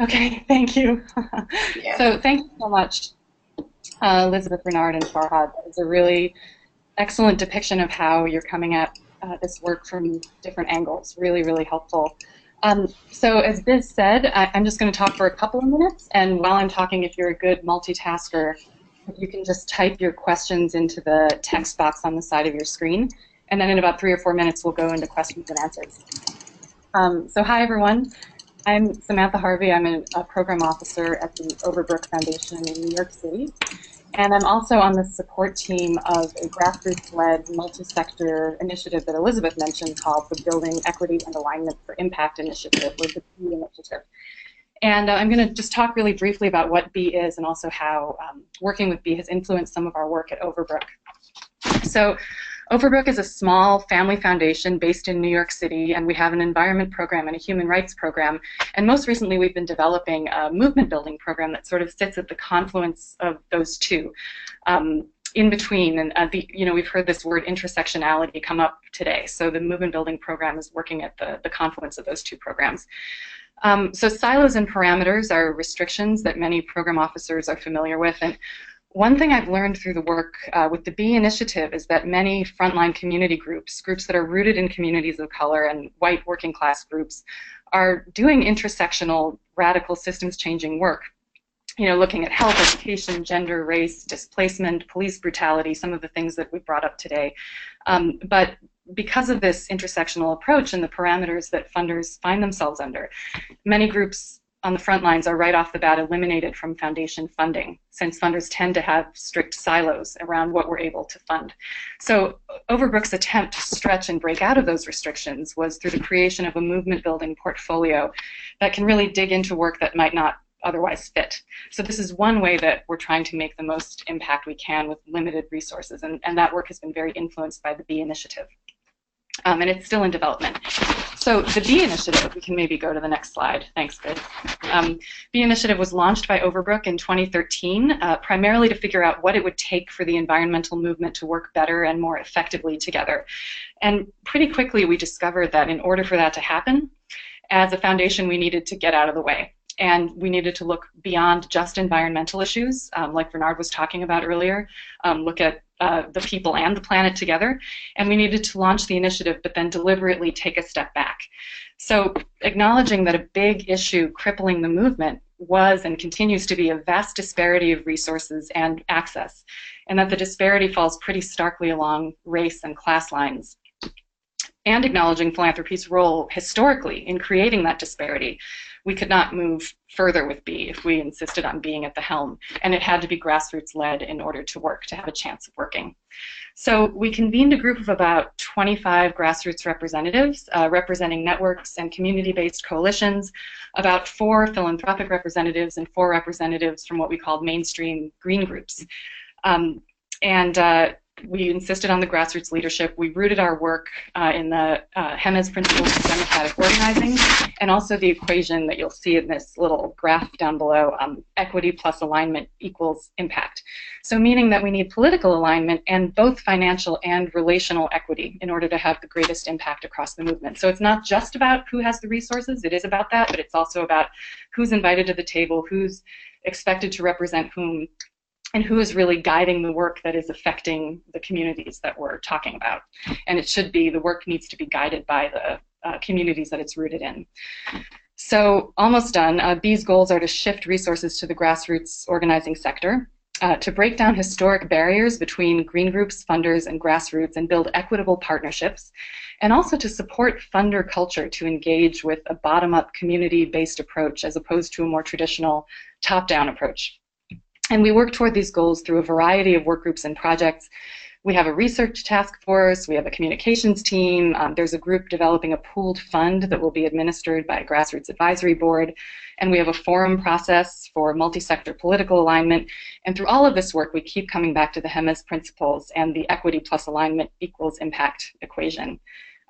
Okay, thank you. Yeah. So thank you so much, uh, Elizabeth Bernard and Farhad. It's a really excellent depiction of how you're coming at uh, this work from different angles. Really, really helpful. Um, so as Biz said, I, I'm just going to talk for a couple of minutes, and while I'm talking, if you're a good multitasker, you can just type your questions into the text box on the side of your screen, and then in about three or four minutes, we'll go into questions and answers. Um, so hi, everyone. I'm Samantha Harvey. I'm a, a, program officer at the Overbrook Foundation in New York City. And I'm also on the support team of a grassroots-led multi-sector initiative that Elizabeth mentioned called the Building Equity and Alignment for Impact Initiative, or the BE Initiative. And uh, I'm going to just talk really briefly about what B is and also how um, working with B has influenced some of our work at Overbrook. So Overbrook is a small family foundation based in New York City, and we have an environment program and a human rights program. And most recently, we've been developing a movement building program that sort of sits at the confluence of those two. Um, in between, and uh, the, you know, we've heard this word intersectionality come up today. So the movement building program is working at the, the confluence of those two programs. Um, so silos and parameters are restrictions that many program officers are familiar with, and one thing I've learned through the work uh, with the BE Initiative is that many frontline community groups, groups that are rooted in communities of color and white working class groups, are doing intersectional, radical systems changing work. You know, looking at health, education, gender, race, displacement, police brutality, some of the things that we brought up today. Um, but because of this intersectional approach and the parameters that funders find themselves under, many groups on the front lines are right off the bat eliminated from foundation funding, since funders tend to have strict silos around what we're able to fund. So Overbrook's attempt to stretch and break out of those restrictions was through the creation of a movement building portfolio that can really dig into work that might not otherwise fit. So this is one way that we're trying to make the most impact we can with limited resources, and, and that work has been very influenced by the B initiative. Um, and it's still in development. So the B Initiative, we can maybe go to the next slide. Thanks, Chris. Um, BE Initiative was launched by Overbrook in 2013, uh, primarily to figure out what it would take for the environmental movement to work better and more effectively together. And pretty quickly we discovered that in order for that to happen, as a foundation we needed to get out of the way and we needed to look beyond just environmental issues, um, like Bernard was talking about earlier, um, look at uh, the people and the planet together, and we needed to launch the initiative, but then deliberately take a step back. So acknowledging that a big issue crippling the movement was and continues to be a vast disparity of resources and access, and that the disparity falls pretty starkly along race and class lines and acknowledging philanthropy's role historically in creating that disparity we could not move further with B if we insisted on being at the helm, and it had to be grassroots led in order to work, to have a chance of working. So we convened a group of about 25 grassroots representatives uh, representing networks and community-based coalitions, about four philanthropic representatives and four representatives from what we called mainstream green groups. Um, and uh, we insisted on the grassroots leadership. We rooted our work uh, in the uh, Jemez principles of democratic organizing and also the equation that you'll see in this little graph down below, um, equity plus alignment equals impact. So meaning that we need political alignment and both financial and relational equity in order to have the greatest impact across the movement. So it's not just about who has the resources, it is about that, but it's also about who's invited to the table, who's expected to represent whom, and who is really guiding the work that is affecting the communities that we're talking about. And it should be, the work needs to be guided by the uh, communities that it's rooted in. So almost done. Uh, B's goals are to shift resources to the grassroots organizing sector, uh, to break down historic barriers between green groups, funders, and grassroots and build equitable partnerships, and also to support funder culture to engage with a bottom-up community-based approach as opposed to a more traditional top-down approach. And we work toward these goals through a variety of work groups and projects. We have a research task force, we have a communications team, um, there's a group developing a pooled fund that will be administered by a grassroots advisory board, and we have a forum process for multi-sector political alignment. And through all of this work, we keep coming back to the Jemez principles and the equity plus alignment equals impact equation.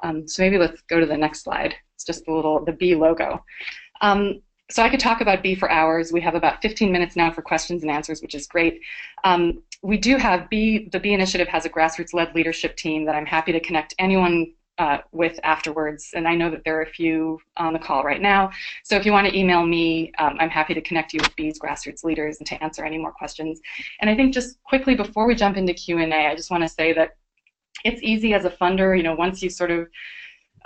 Um, so maybe let's go to the next slide. It's just the little, the B logo. Um, so I could talk about B for hours. We have about 15 minutes now for questions and answers, which is great. Um, we do have B, the B Initiative has a grassroots-led leadership team that I'm happy to connect anyone uh, with afterwards, and I know that there are a few on the call right now. So if you want to email me, um, I'm happy to connect you with B's grassroots leaders and to answer any more questions. And I think just quickly before we jump into Q&A, I just want to say that it's easy as a funder, you know, once you sort of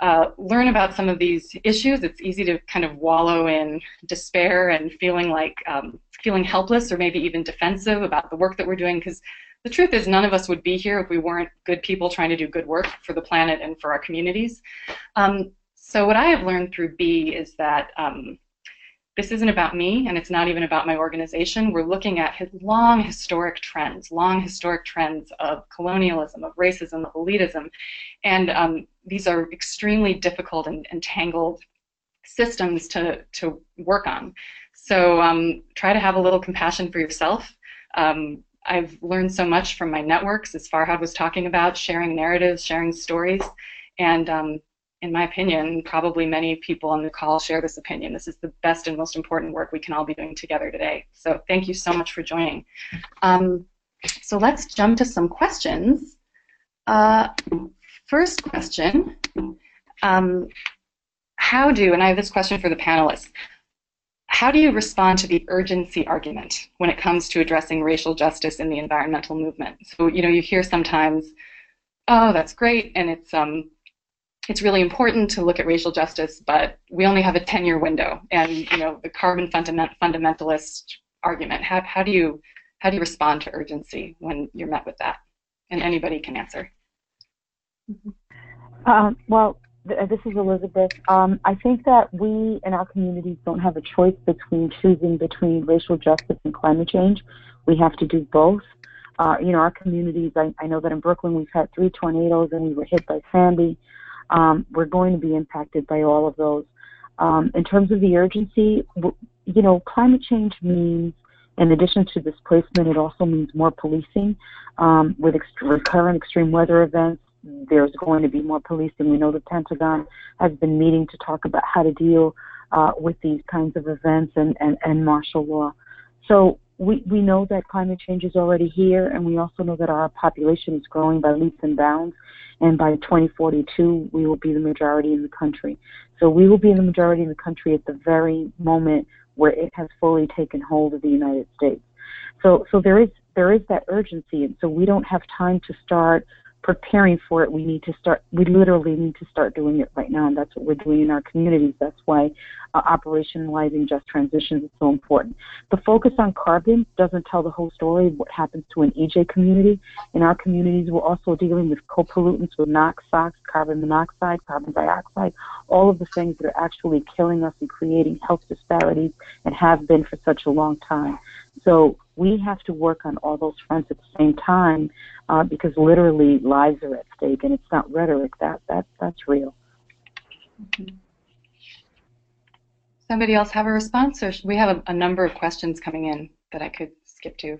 uh, learn about some of these issues, it's easy to kind of wallow in despair and feeling like um, feeling helpless or maybe even defensive about the work that we're doing because the truth is none of us would be here if we weren't good people trying to do good work for the planet and for our communities. Um, so what I have learned through B is that um, this isn't about me and it's not even about my organization. We're looking at long historic trends, long historic trends of colonialism, of racism, of elitism. And um, these are extremely difficult and, and, tangled systems to, to work on. So um, try to have a little compassion for yourself. Um, I've learned so much from my networks, as Farhad was talking about, sharing narratives, sharing stories, and um, in my opinion, probably many people on the call share this opinion. This is the best and most important work we can all be doing together today. So thank you so much for joining. Um, so let's jump to some questions. Uh, first question, um, how do, and I have this question for the panelists, how do you respond to the urgency argument when it comes to addressing racial justice in the environmental movement? So, you know, you hear sometimes, oh, that's great, and it's um, it's really important to look at racial justice, but we only have a 10-year window. And you know, the carbon fundament, fundamentalist argument. How, how do you how do you respond to urgency when you're met with that? And anybody can answer. Um, well, th- this is Elizabeth. Um, I think that we in our communities don't have a choice between choosing between racial justice and climate change. We have to do both. Uh, you know, our communities, I, I know that in Brooklyn we've had three tornadoes and we were hit by Sandy um, we're going to be impacted by all of those. Um, in terms of the urgency, you know, climate change means, in addition to displacement, it also means more policing. Um, with recurrent extreme weather events, there's going to be more policing. We know the Pentagon has been meeting to talk about how to deal uh, with these kinds of events and, and, and martial law. So we, we know that climate change is already here, and we also know that our population is growing by leaps and bounds. And by 2042, we will be the majority in the country. So we will be the majority in the country at the very moment where it has fully taken hold of the United States. So, so there is there is that urgency, and so we don't have time to start preparing for it, we need to start, we literally need to start doing it right now, and that's what we're doing in our communities. That's why uh, operationalizing just transitions is so important. The focus on carbon doesn't tell the whole story of what happens to an EJ community. In our communities, we're also dealing with co-pollutants with NOx, SOx, carbon monoxide, carbon dioxide, all of the things that are actually killing us and creating health disparities and have been for such a long time. So we have to work on all those fronts at the same time uh, because literally lives are at stake, and it's not rhetoric. That that that's real. Mm-hmm. Somebody else have a response, or we have a, a, number of questions coming in that I could skip to?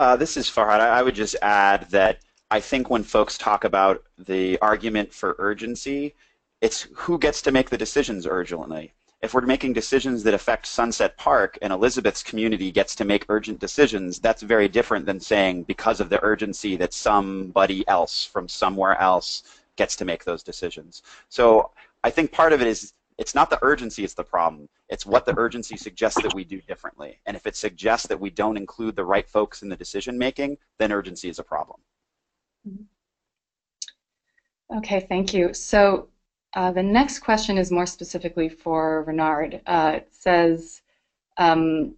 Uh, this is Farhad. I would just add that I think when folks talk about the argument for urgency, it's who gets to make the decisions urgently. If we're making decisions that affect Sunset Park and Elizabeth's community gets to make urgent decisions, that's very different than saying because of the urgency that somebody else from somewhere else gets to make those decisions. So I think part of it is it's not the urgency it's the problem. It's what the urgency suggests that we do differently. And if it suggests that we don't include the right folks in the decision making, then urgency is a problem. Mm-hmm. Okay, thank you. So uh, the next question is more specifically for Renard. Uh, it says, um,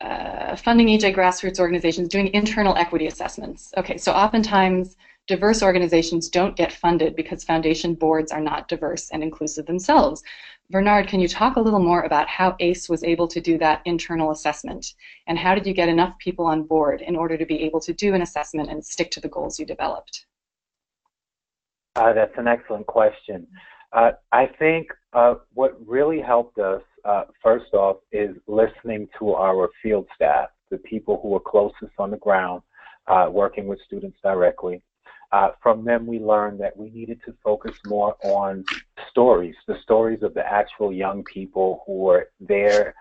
uh, funding EJ grassroots organizations doing internal equity assessments. Okay, so oftentimes diverse organizations don't get funded because foundation boards are not diverse and inclusive themselves. Bernard, can you talk a little more about how ACE was able to do that internal assessment? And how did you get enough people on board in order to be able to do an assessment and stick to the goals you developed? Uh, that's an excellent question. Uh, I think uh, what really helped us, uh, first off, is listening to our field staff, the people who are closest on the ground, uh, working with students directly. Uh, from them, we learned that we needed to focus more on stories, the stories of the actual young people who are there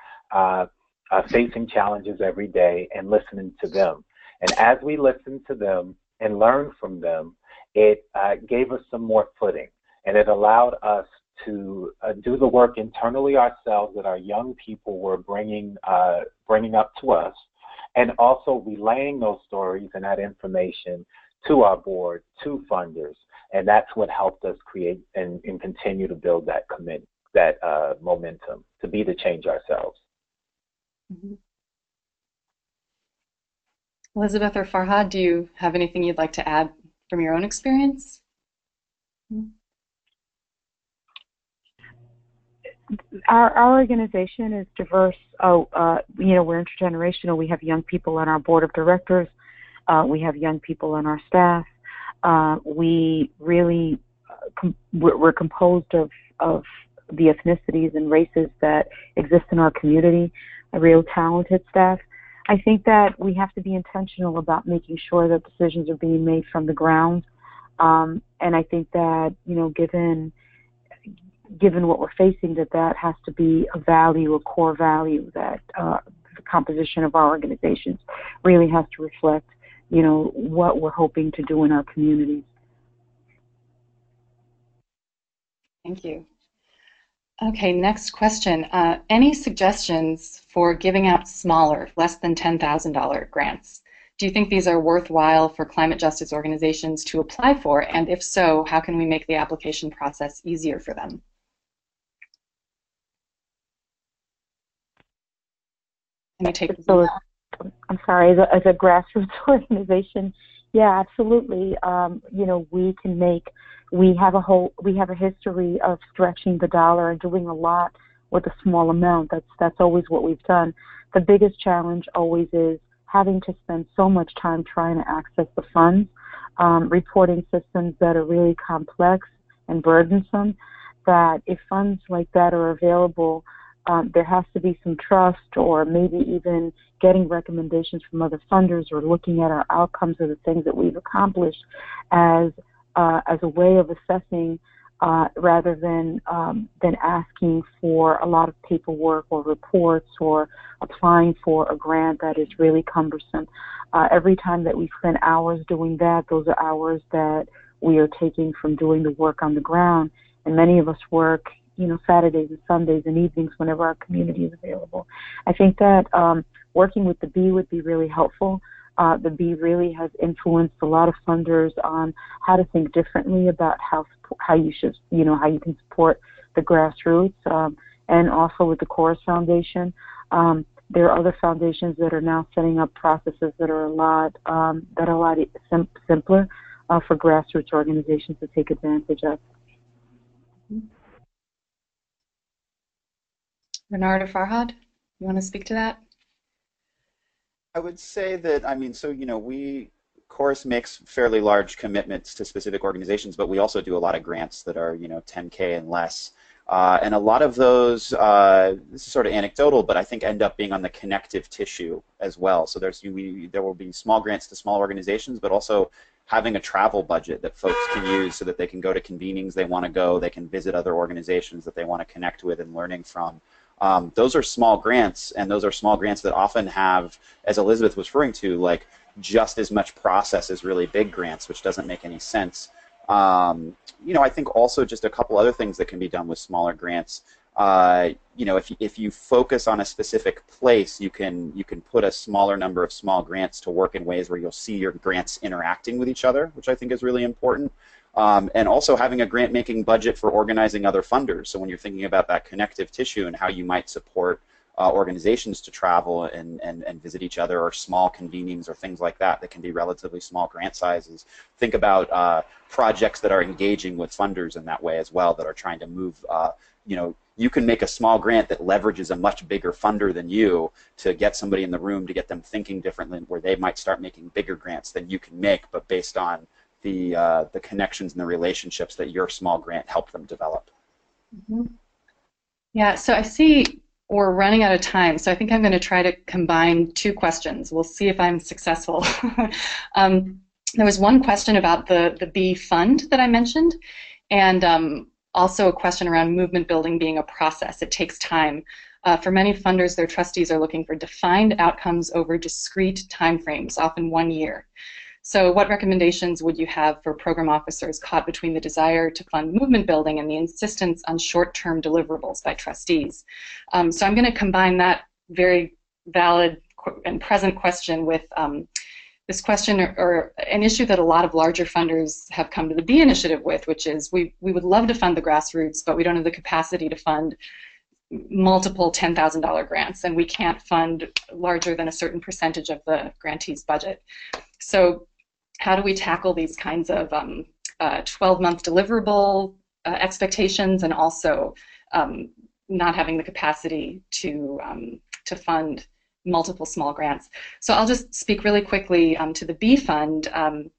facing challenges every day and listening to them. And as we listened to them and learned from them, it uh, gave us some more footing and it allowed us to uh, do the work internally ourselves that our young people were bringing, uh, bringing up to us and also relaying those stories and that information to our board, to funders, and that's what helped us create and, and continue to build that commit that uh, momentum to be the change ourselves. Mm-hmm. Elizabeth or Farhad, do you have anything you'd like to add from your own experience? Our, our organization is diverse. Oh, uh, you know, we're intergenerational. We have young people on our board of directors. Uh, we have young people on our staff. Uh, we really uh, com- we're composed of of the ethnicities and races that exist in our community. A real talented staff. I think that we have to be intentional about making sure that decisions are being made from the ground. Um, and I think that you know, given given what we're facing, that that has to be a value, a core value that uh, the composition of our organizations really has to reflect you know, what we're hoping to do in our communities. Thank you. Okay, next question. Uh, any suggestions for giving out smaller, less than $10,000 grants? Do you think these are worthwhile for climate justice organizations to apply for? And if so, how can we make the application process easier for them? Can you take so, I'm sorry, as a, as a grassroots organization, yeah, absolutely. Um, you know, we can make. We have a whole. We have a history of stretching the dollar and doing a lot with a small amount. That's that's always what we've done. The biggest challenge always is having to spend so much time trying to access the funds, um, reporting systems that are really complex and burdensome. That if funds like that are available um, there has to be some trust or maybe even getting recommendations from other funders or looking at our outcomes of the things that we've accomplished as uh, as a way of assessing uh, rather than um, than asking for a lot of paperwork or reports or applying for a grant that is really cumbersome. Uh, every time that we spend hours doing that, those are hours that we are taking from doing the work on the ground. And many of us work you know, Saturdays and Sundays and evenings whenever our community is available. I think that um, working with the B would be really helpful. Uh, the B really has influenced a lot of funders on how to think differently about how how you should, you know, how you can support the grassroots, um, and also with the Chorus Foundation. Um, there are other foundations that are now setting up processes that are a lot um, that are a lot sim- simpler uh, for grassroots organizations to take advantage of. Or Farhad, you want to speak to that? I would say that, I mean, so, you know, we, Chorus makes fairly large commitments to specific organizations, but we also do a lot of grants that are, you know, 10K and less. Uh, and a lot of those, uh, this is sort of anecdotal, but I think end up being on the connective tissue as well. So there's we, there will be small grants to small organizations, but also having a travel budget that folks can use so that they can go to convenings they want to go, they can visit other organizations that they want to connect with and learning from. Um, those are small grants, and those are small grants that often have, as Elizabeth was referring to, like just as much process as really big grants, which doesn't make any sense. Um, you know, I think also just a couple other things that can be done with smaller grants. Uh, you know, if, if you focus on a specific place, you can you can put a smaller number of small grants to work in ways where you'll see your grants interacting with each other, which I think is really important. Um, and also having a grant making budget for organizing other funders. So when you're thinking about that connective tissue and how you might support uh, organizations to travel and, and, and visit each other or small convenings or things like that that can be relatively small grant sizes. Think about uh, projects that are engaging with funders in that way as well that are trying to move, uh, you know, you can make a small grant that leverages a much bigger funder than you to get somebody in the room to get them thinking differently where they might start making bigger grants than you can make but based on the, uh, the connections and the relationships that your small grant helped them develop. Mm -hmm. Yeah, so I see we're running out of time, so I think I'm going to try to combine two questions. We'll see if I'm successful. um, there was one question about the, the B fund that I mentioned, and um, also a question around movement building being a process. It takes time. Uh, for many funders, their trustees are looking for defined outcomes over discrete timeframes, often one year. So what recommendations would you have for program officers caught between the desire to fund movement building and the insistence on short-term deliverables by trustees? Um, so I'm going to combine that very valid and present question with um, this question or, or, an issue that a lot of larger funders have come to the B initiative with, which is we, we would love to fund the grassroots, but we don't have the capacity to fund multiple $10,000 grants, and we can't fund larger than a certain percentage of the grantee's budget. So how do we tackle these kinds of 12-month uh, deliverable uh, expectations and also um, not having the capacity to, um, to fund multiple small grants. So I'll just speak really quickly um, to the B Fund. Um,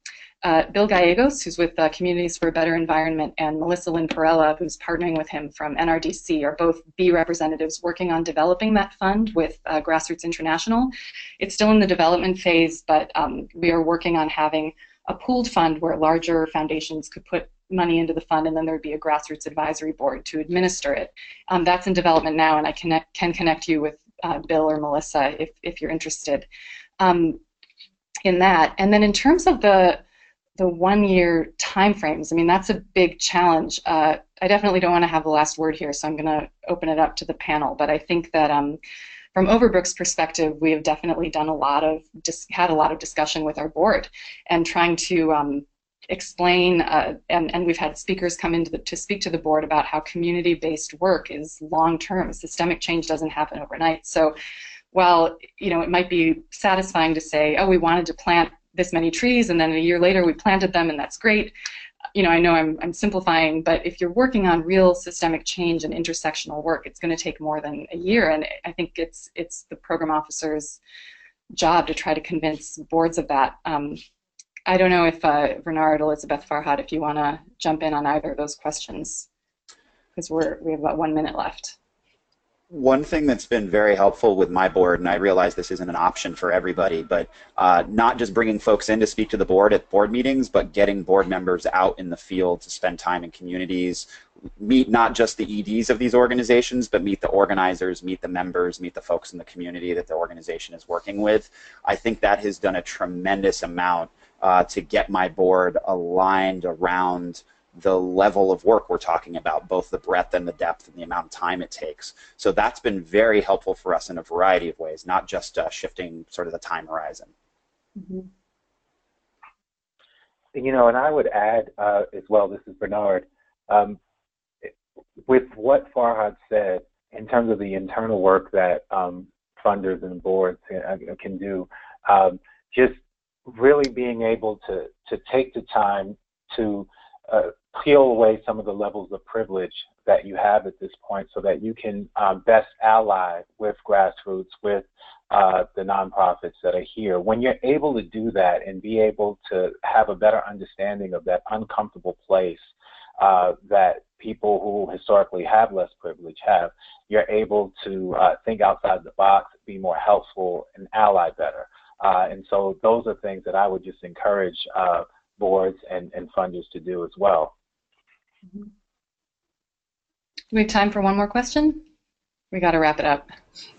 uh, Bill Gallegos, who's with uh, Communities for a Better Environment, and Melissa Lin Perrella, who's partnering with him from NRDC, are both B representatives working on developing that fund with uh, Grassroots International. It's still in the development phase, but um, we are working on having a pooled fund where larger foundations could put money into the fund and then there would be a grassroots advisory board to administer it. Um, that's in development now and I connect, can connect you with uh, Bill or Melissa if, if you're interested um, in that. And then in terms of the the one year time frames. I mean, that's a big challenge. Uh, I definitely don't want to have the last word here, so I'm going to open it up to the panel. But I think that um, from Overbrook's perspective, we have definitely done a lot of had a lot of discussion with our board and trying to um, explain, uh, and, and we've had speakers come in to, to speak to the board about how community-based work is long-term. Systemic change doesn't happen overnight. So while you know it might be satisfying to say, oh, we wanted to plant this many trees and then a year later we planted them and that's great. You know i know i'm, I'm simplifying but if you're working on real systemic change and intersectional work it's going to take more than a year and i think it's it's the program officer's job to try to convince boards of that. Um, i don't know if uh, bernard elizabeth farhad if you want to jump in on either of those questions because we're we have about one minute left one thing that's been very helpful with my board, and I realize this isn't an option for everybody, but uh, not just bringing folks in to speak to the board at board meetings, but getting board members out in the field to spend time in communities, meet not just the EDs of these organizations, but meet the organizers, meet the members, meet the folks in the community that the organization is working with. I think that has done a tremendous amount uh, to get my board aligned around the level of work we're talking about, both the breadth and the depth and the amount of time it takes. So that's been very helpful for us in a variety of ways, not just uh, shifting sort of the time horizon. Mm -hmm. You know, and I would add uh, as well, this is Bernard, um, with what Farhad said in terms of the internal work that um, funders and boards can, can do, um, just really being able to, to take the time to uh, peel away some of the levels of privilege that you have at this point so that you can um, best ally with grassroots, with uh, the nonprofits that are here. When you're able to do that and be able to have a better understanding of that uncomfortable place uh, that people who historically have less privilege have, you're able to uh, think outside the box, be more helpful, and ally better. Uh, and so those are things that I would just encourage uh, boards and, and funders to do as well. Do we have time for one more question? We got to wrap it up.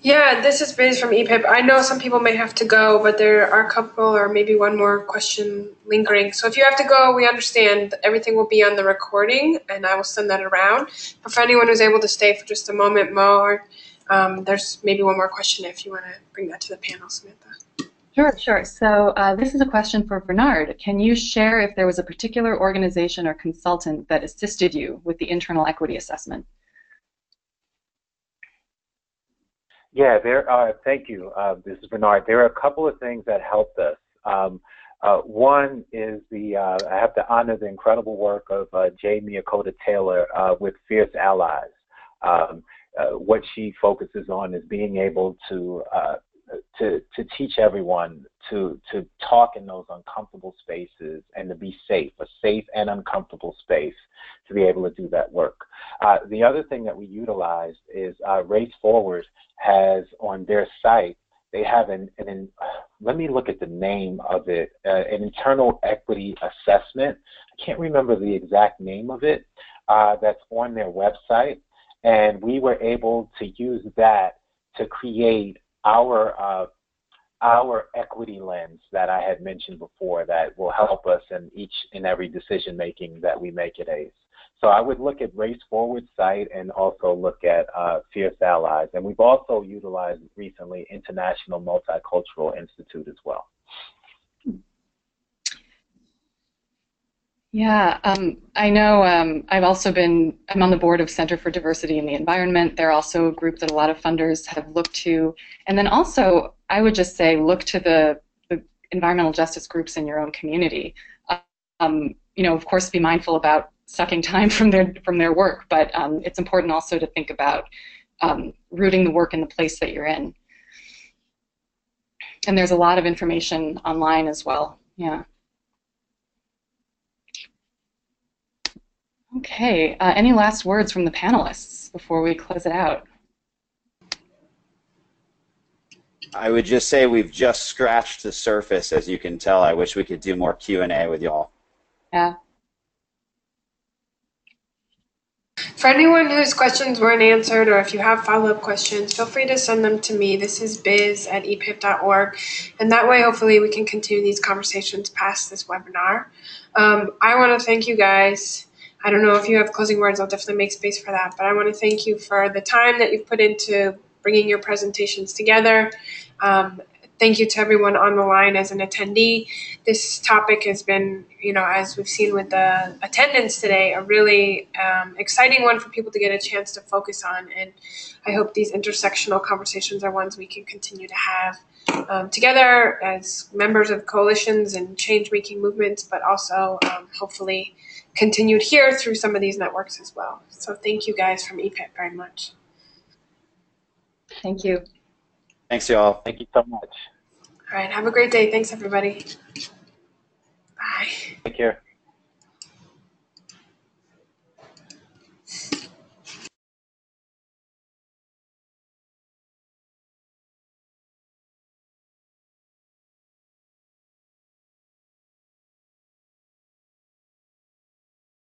Yeah, this is Biz from EPIP. I know some people may have to go, but there are a couple or maybe one more question lingering. So if you have to go, we understand everything will be on the recording and I will send that around. But for anyone who's able to stay for just a moment more, um, there's maybe one more question if you want to bring that to the panel, Samantha. Sure, sure. So uh, this is a question for Bernard. Can you share if there was a particular organization or consultant that assisted you with the internal equity assessment? Yeah, there are. Thank you. Uh, this is Bernard. There are a couple of things that helped us. Um, uh, one is the uh, I have to honor the incredible work of uh, Jamie Akota Taylor uh, with Fierce Allies. Um, uh, what she focuses on is being able to uh, to to teach everyone to to talk in those uncomfortable spaces and to be safe, a safe and uncomfortable space to be able to do that work. Uh, the other thing that we utilized is uh, Race Forward has on their site they have an, an let me look at the name of it uh, an internal equity assessment. I can't remember the exact name of it. Uh, that's on their website, and we were able to use that to create our uh, our equity lens that I had mentioned before that will help us in each and every decision making that we make at ACE. So I would look at Race Forward site and also look at uh, Fierce Allies. And we've also utilized recently International Multicultural Institute as well. Yeah, um, I know um, I've also been, I'm on the board of Center for Diversity in the Environment. They're also a group that a lot of funders have looked to. And then also, I would just say look to the, the environmental justice groups in your own community. Um, you know, of course, be mindful about sucking time from their, from their work, but um, it's important also to think about um, rooting the work in the place that you're in. And there's a lot of information online as well. Yeah. Okay, uh, any last words from the panelists before we close it out? I would just say we've just scratched the surface, as you can tell. I wish we could do more Q&A with y'all. Yeah. For anyone whose questions weren't answered or if you have follow-up questions, feel free to send them to me. This is biz at epip.org. And that way, hopefully, we can continue these conversations past this webinar. Um, I want to thank you guys I don't know if you have closing words, I'll definitely make space for that. But I want to thank you for the time that you've put into bringing your presentations together. Um, thank you to everyone on the line as an attendee. This topic has been, you know, as we've seen with the attendance today, a really um, exciting one for people to get a chance to focus on. And I hope these intersectional conversations are ones we can continue to have um, together as members of coalitions and change making movements, but also um, hopefully continued here through some of these networks as well. So thank you guys from EPIP very much. Thank you. Thanks, y'all. Thank you so much. All right, have a great day. Thanks, everybody. Bye. Take care.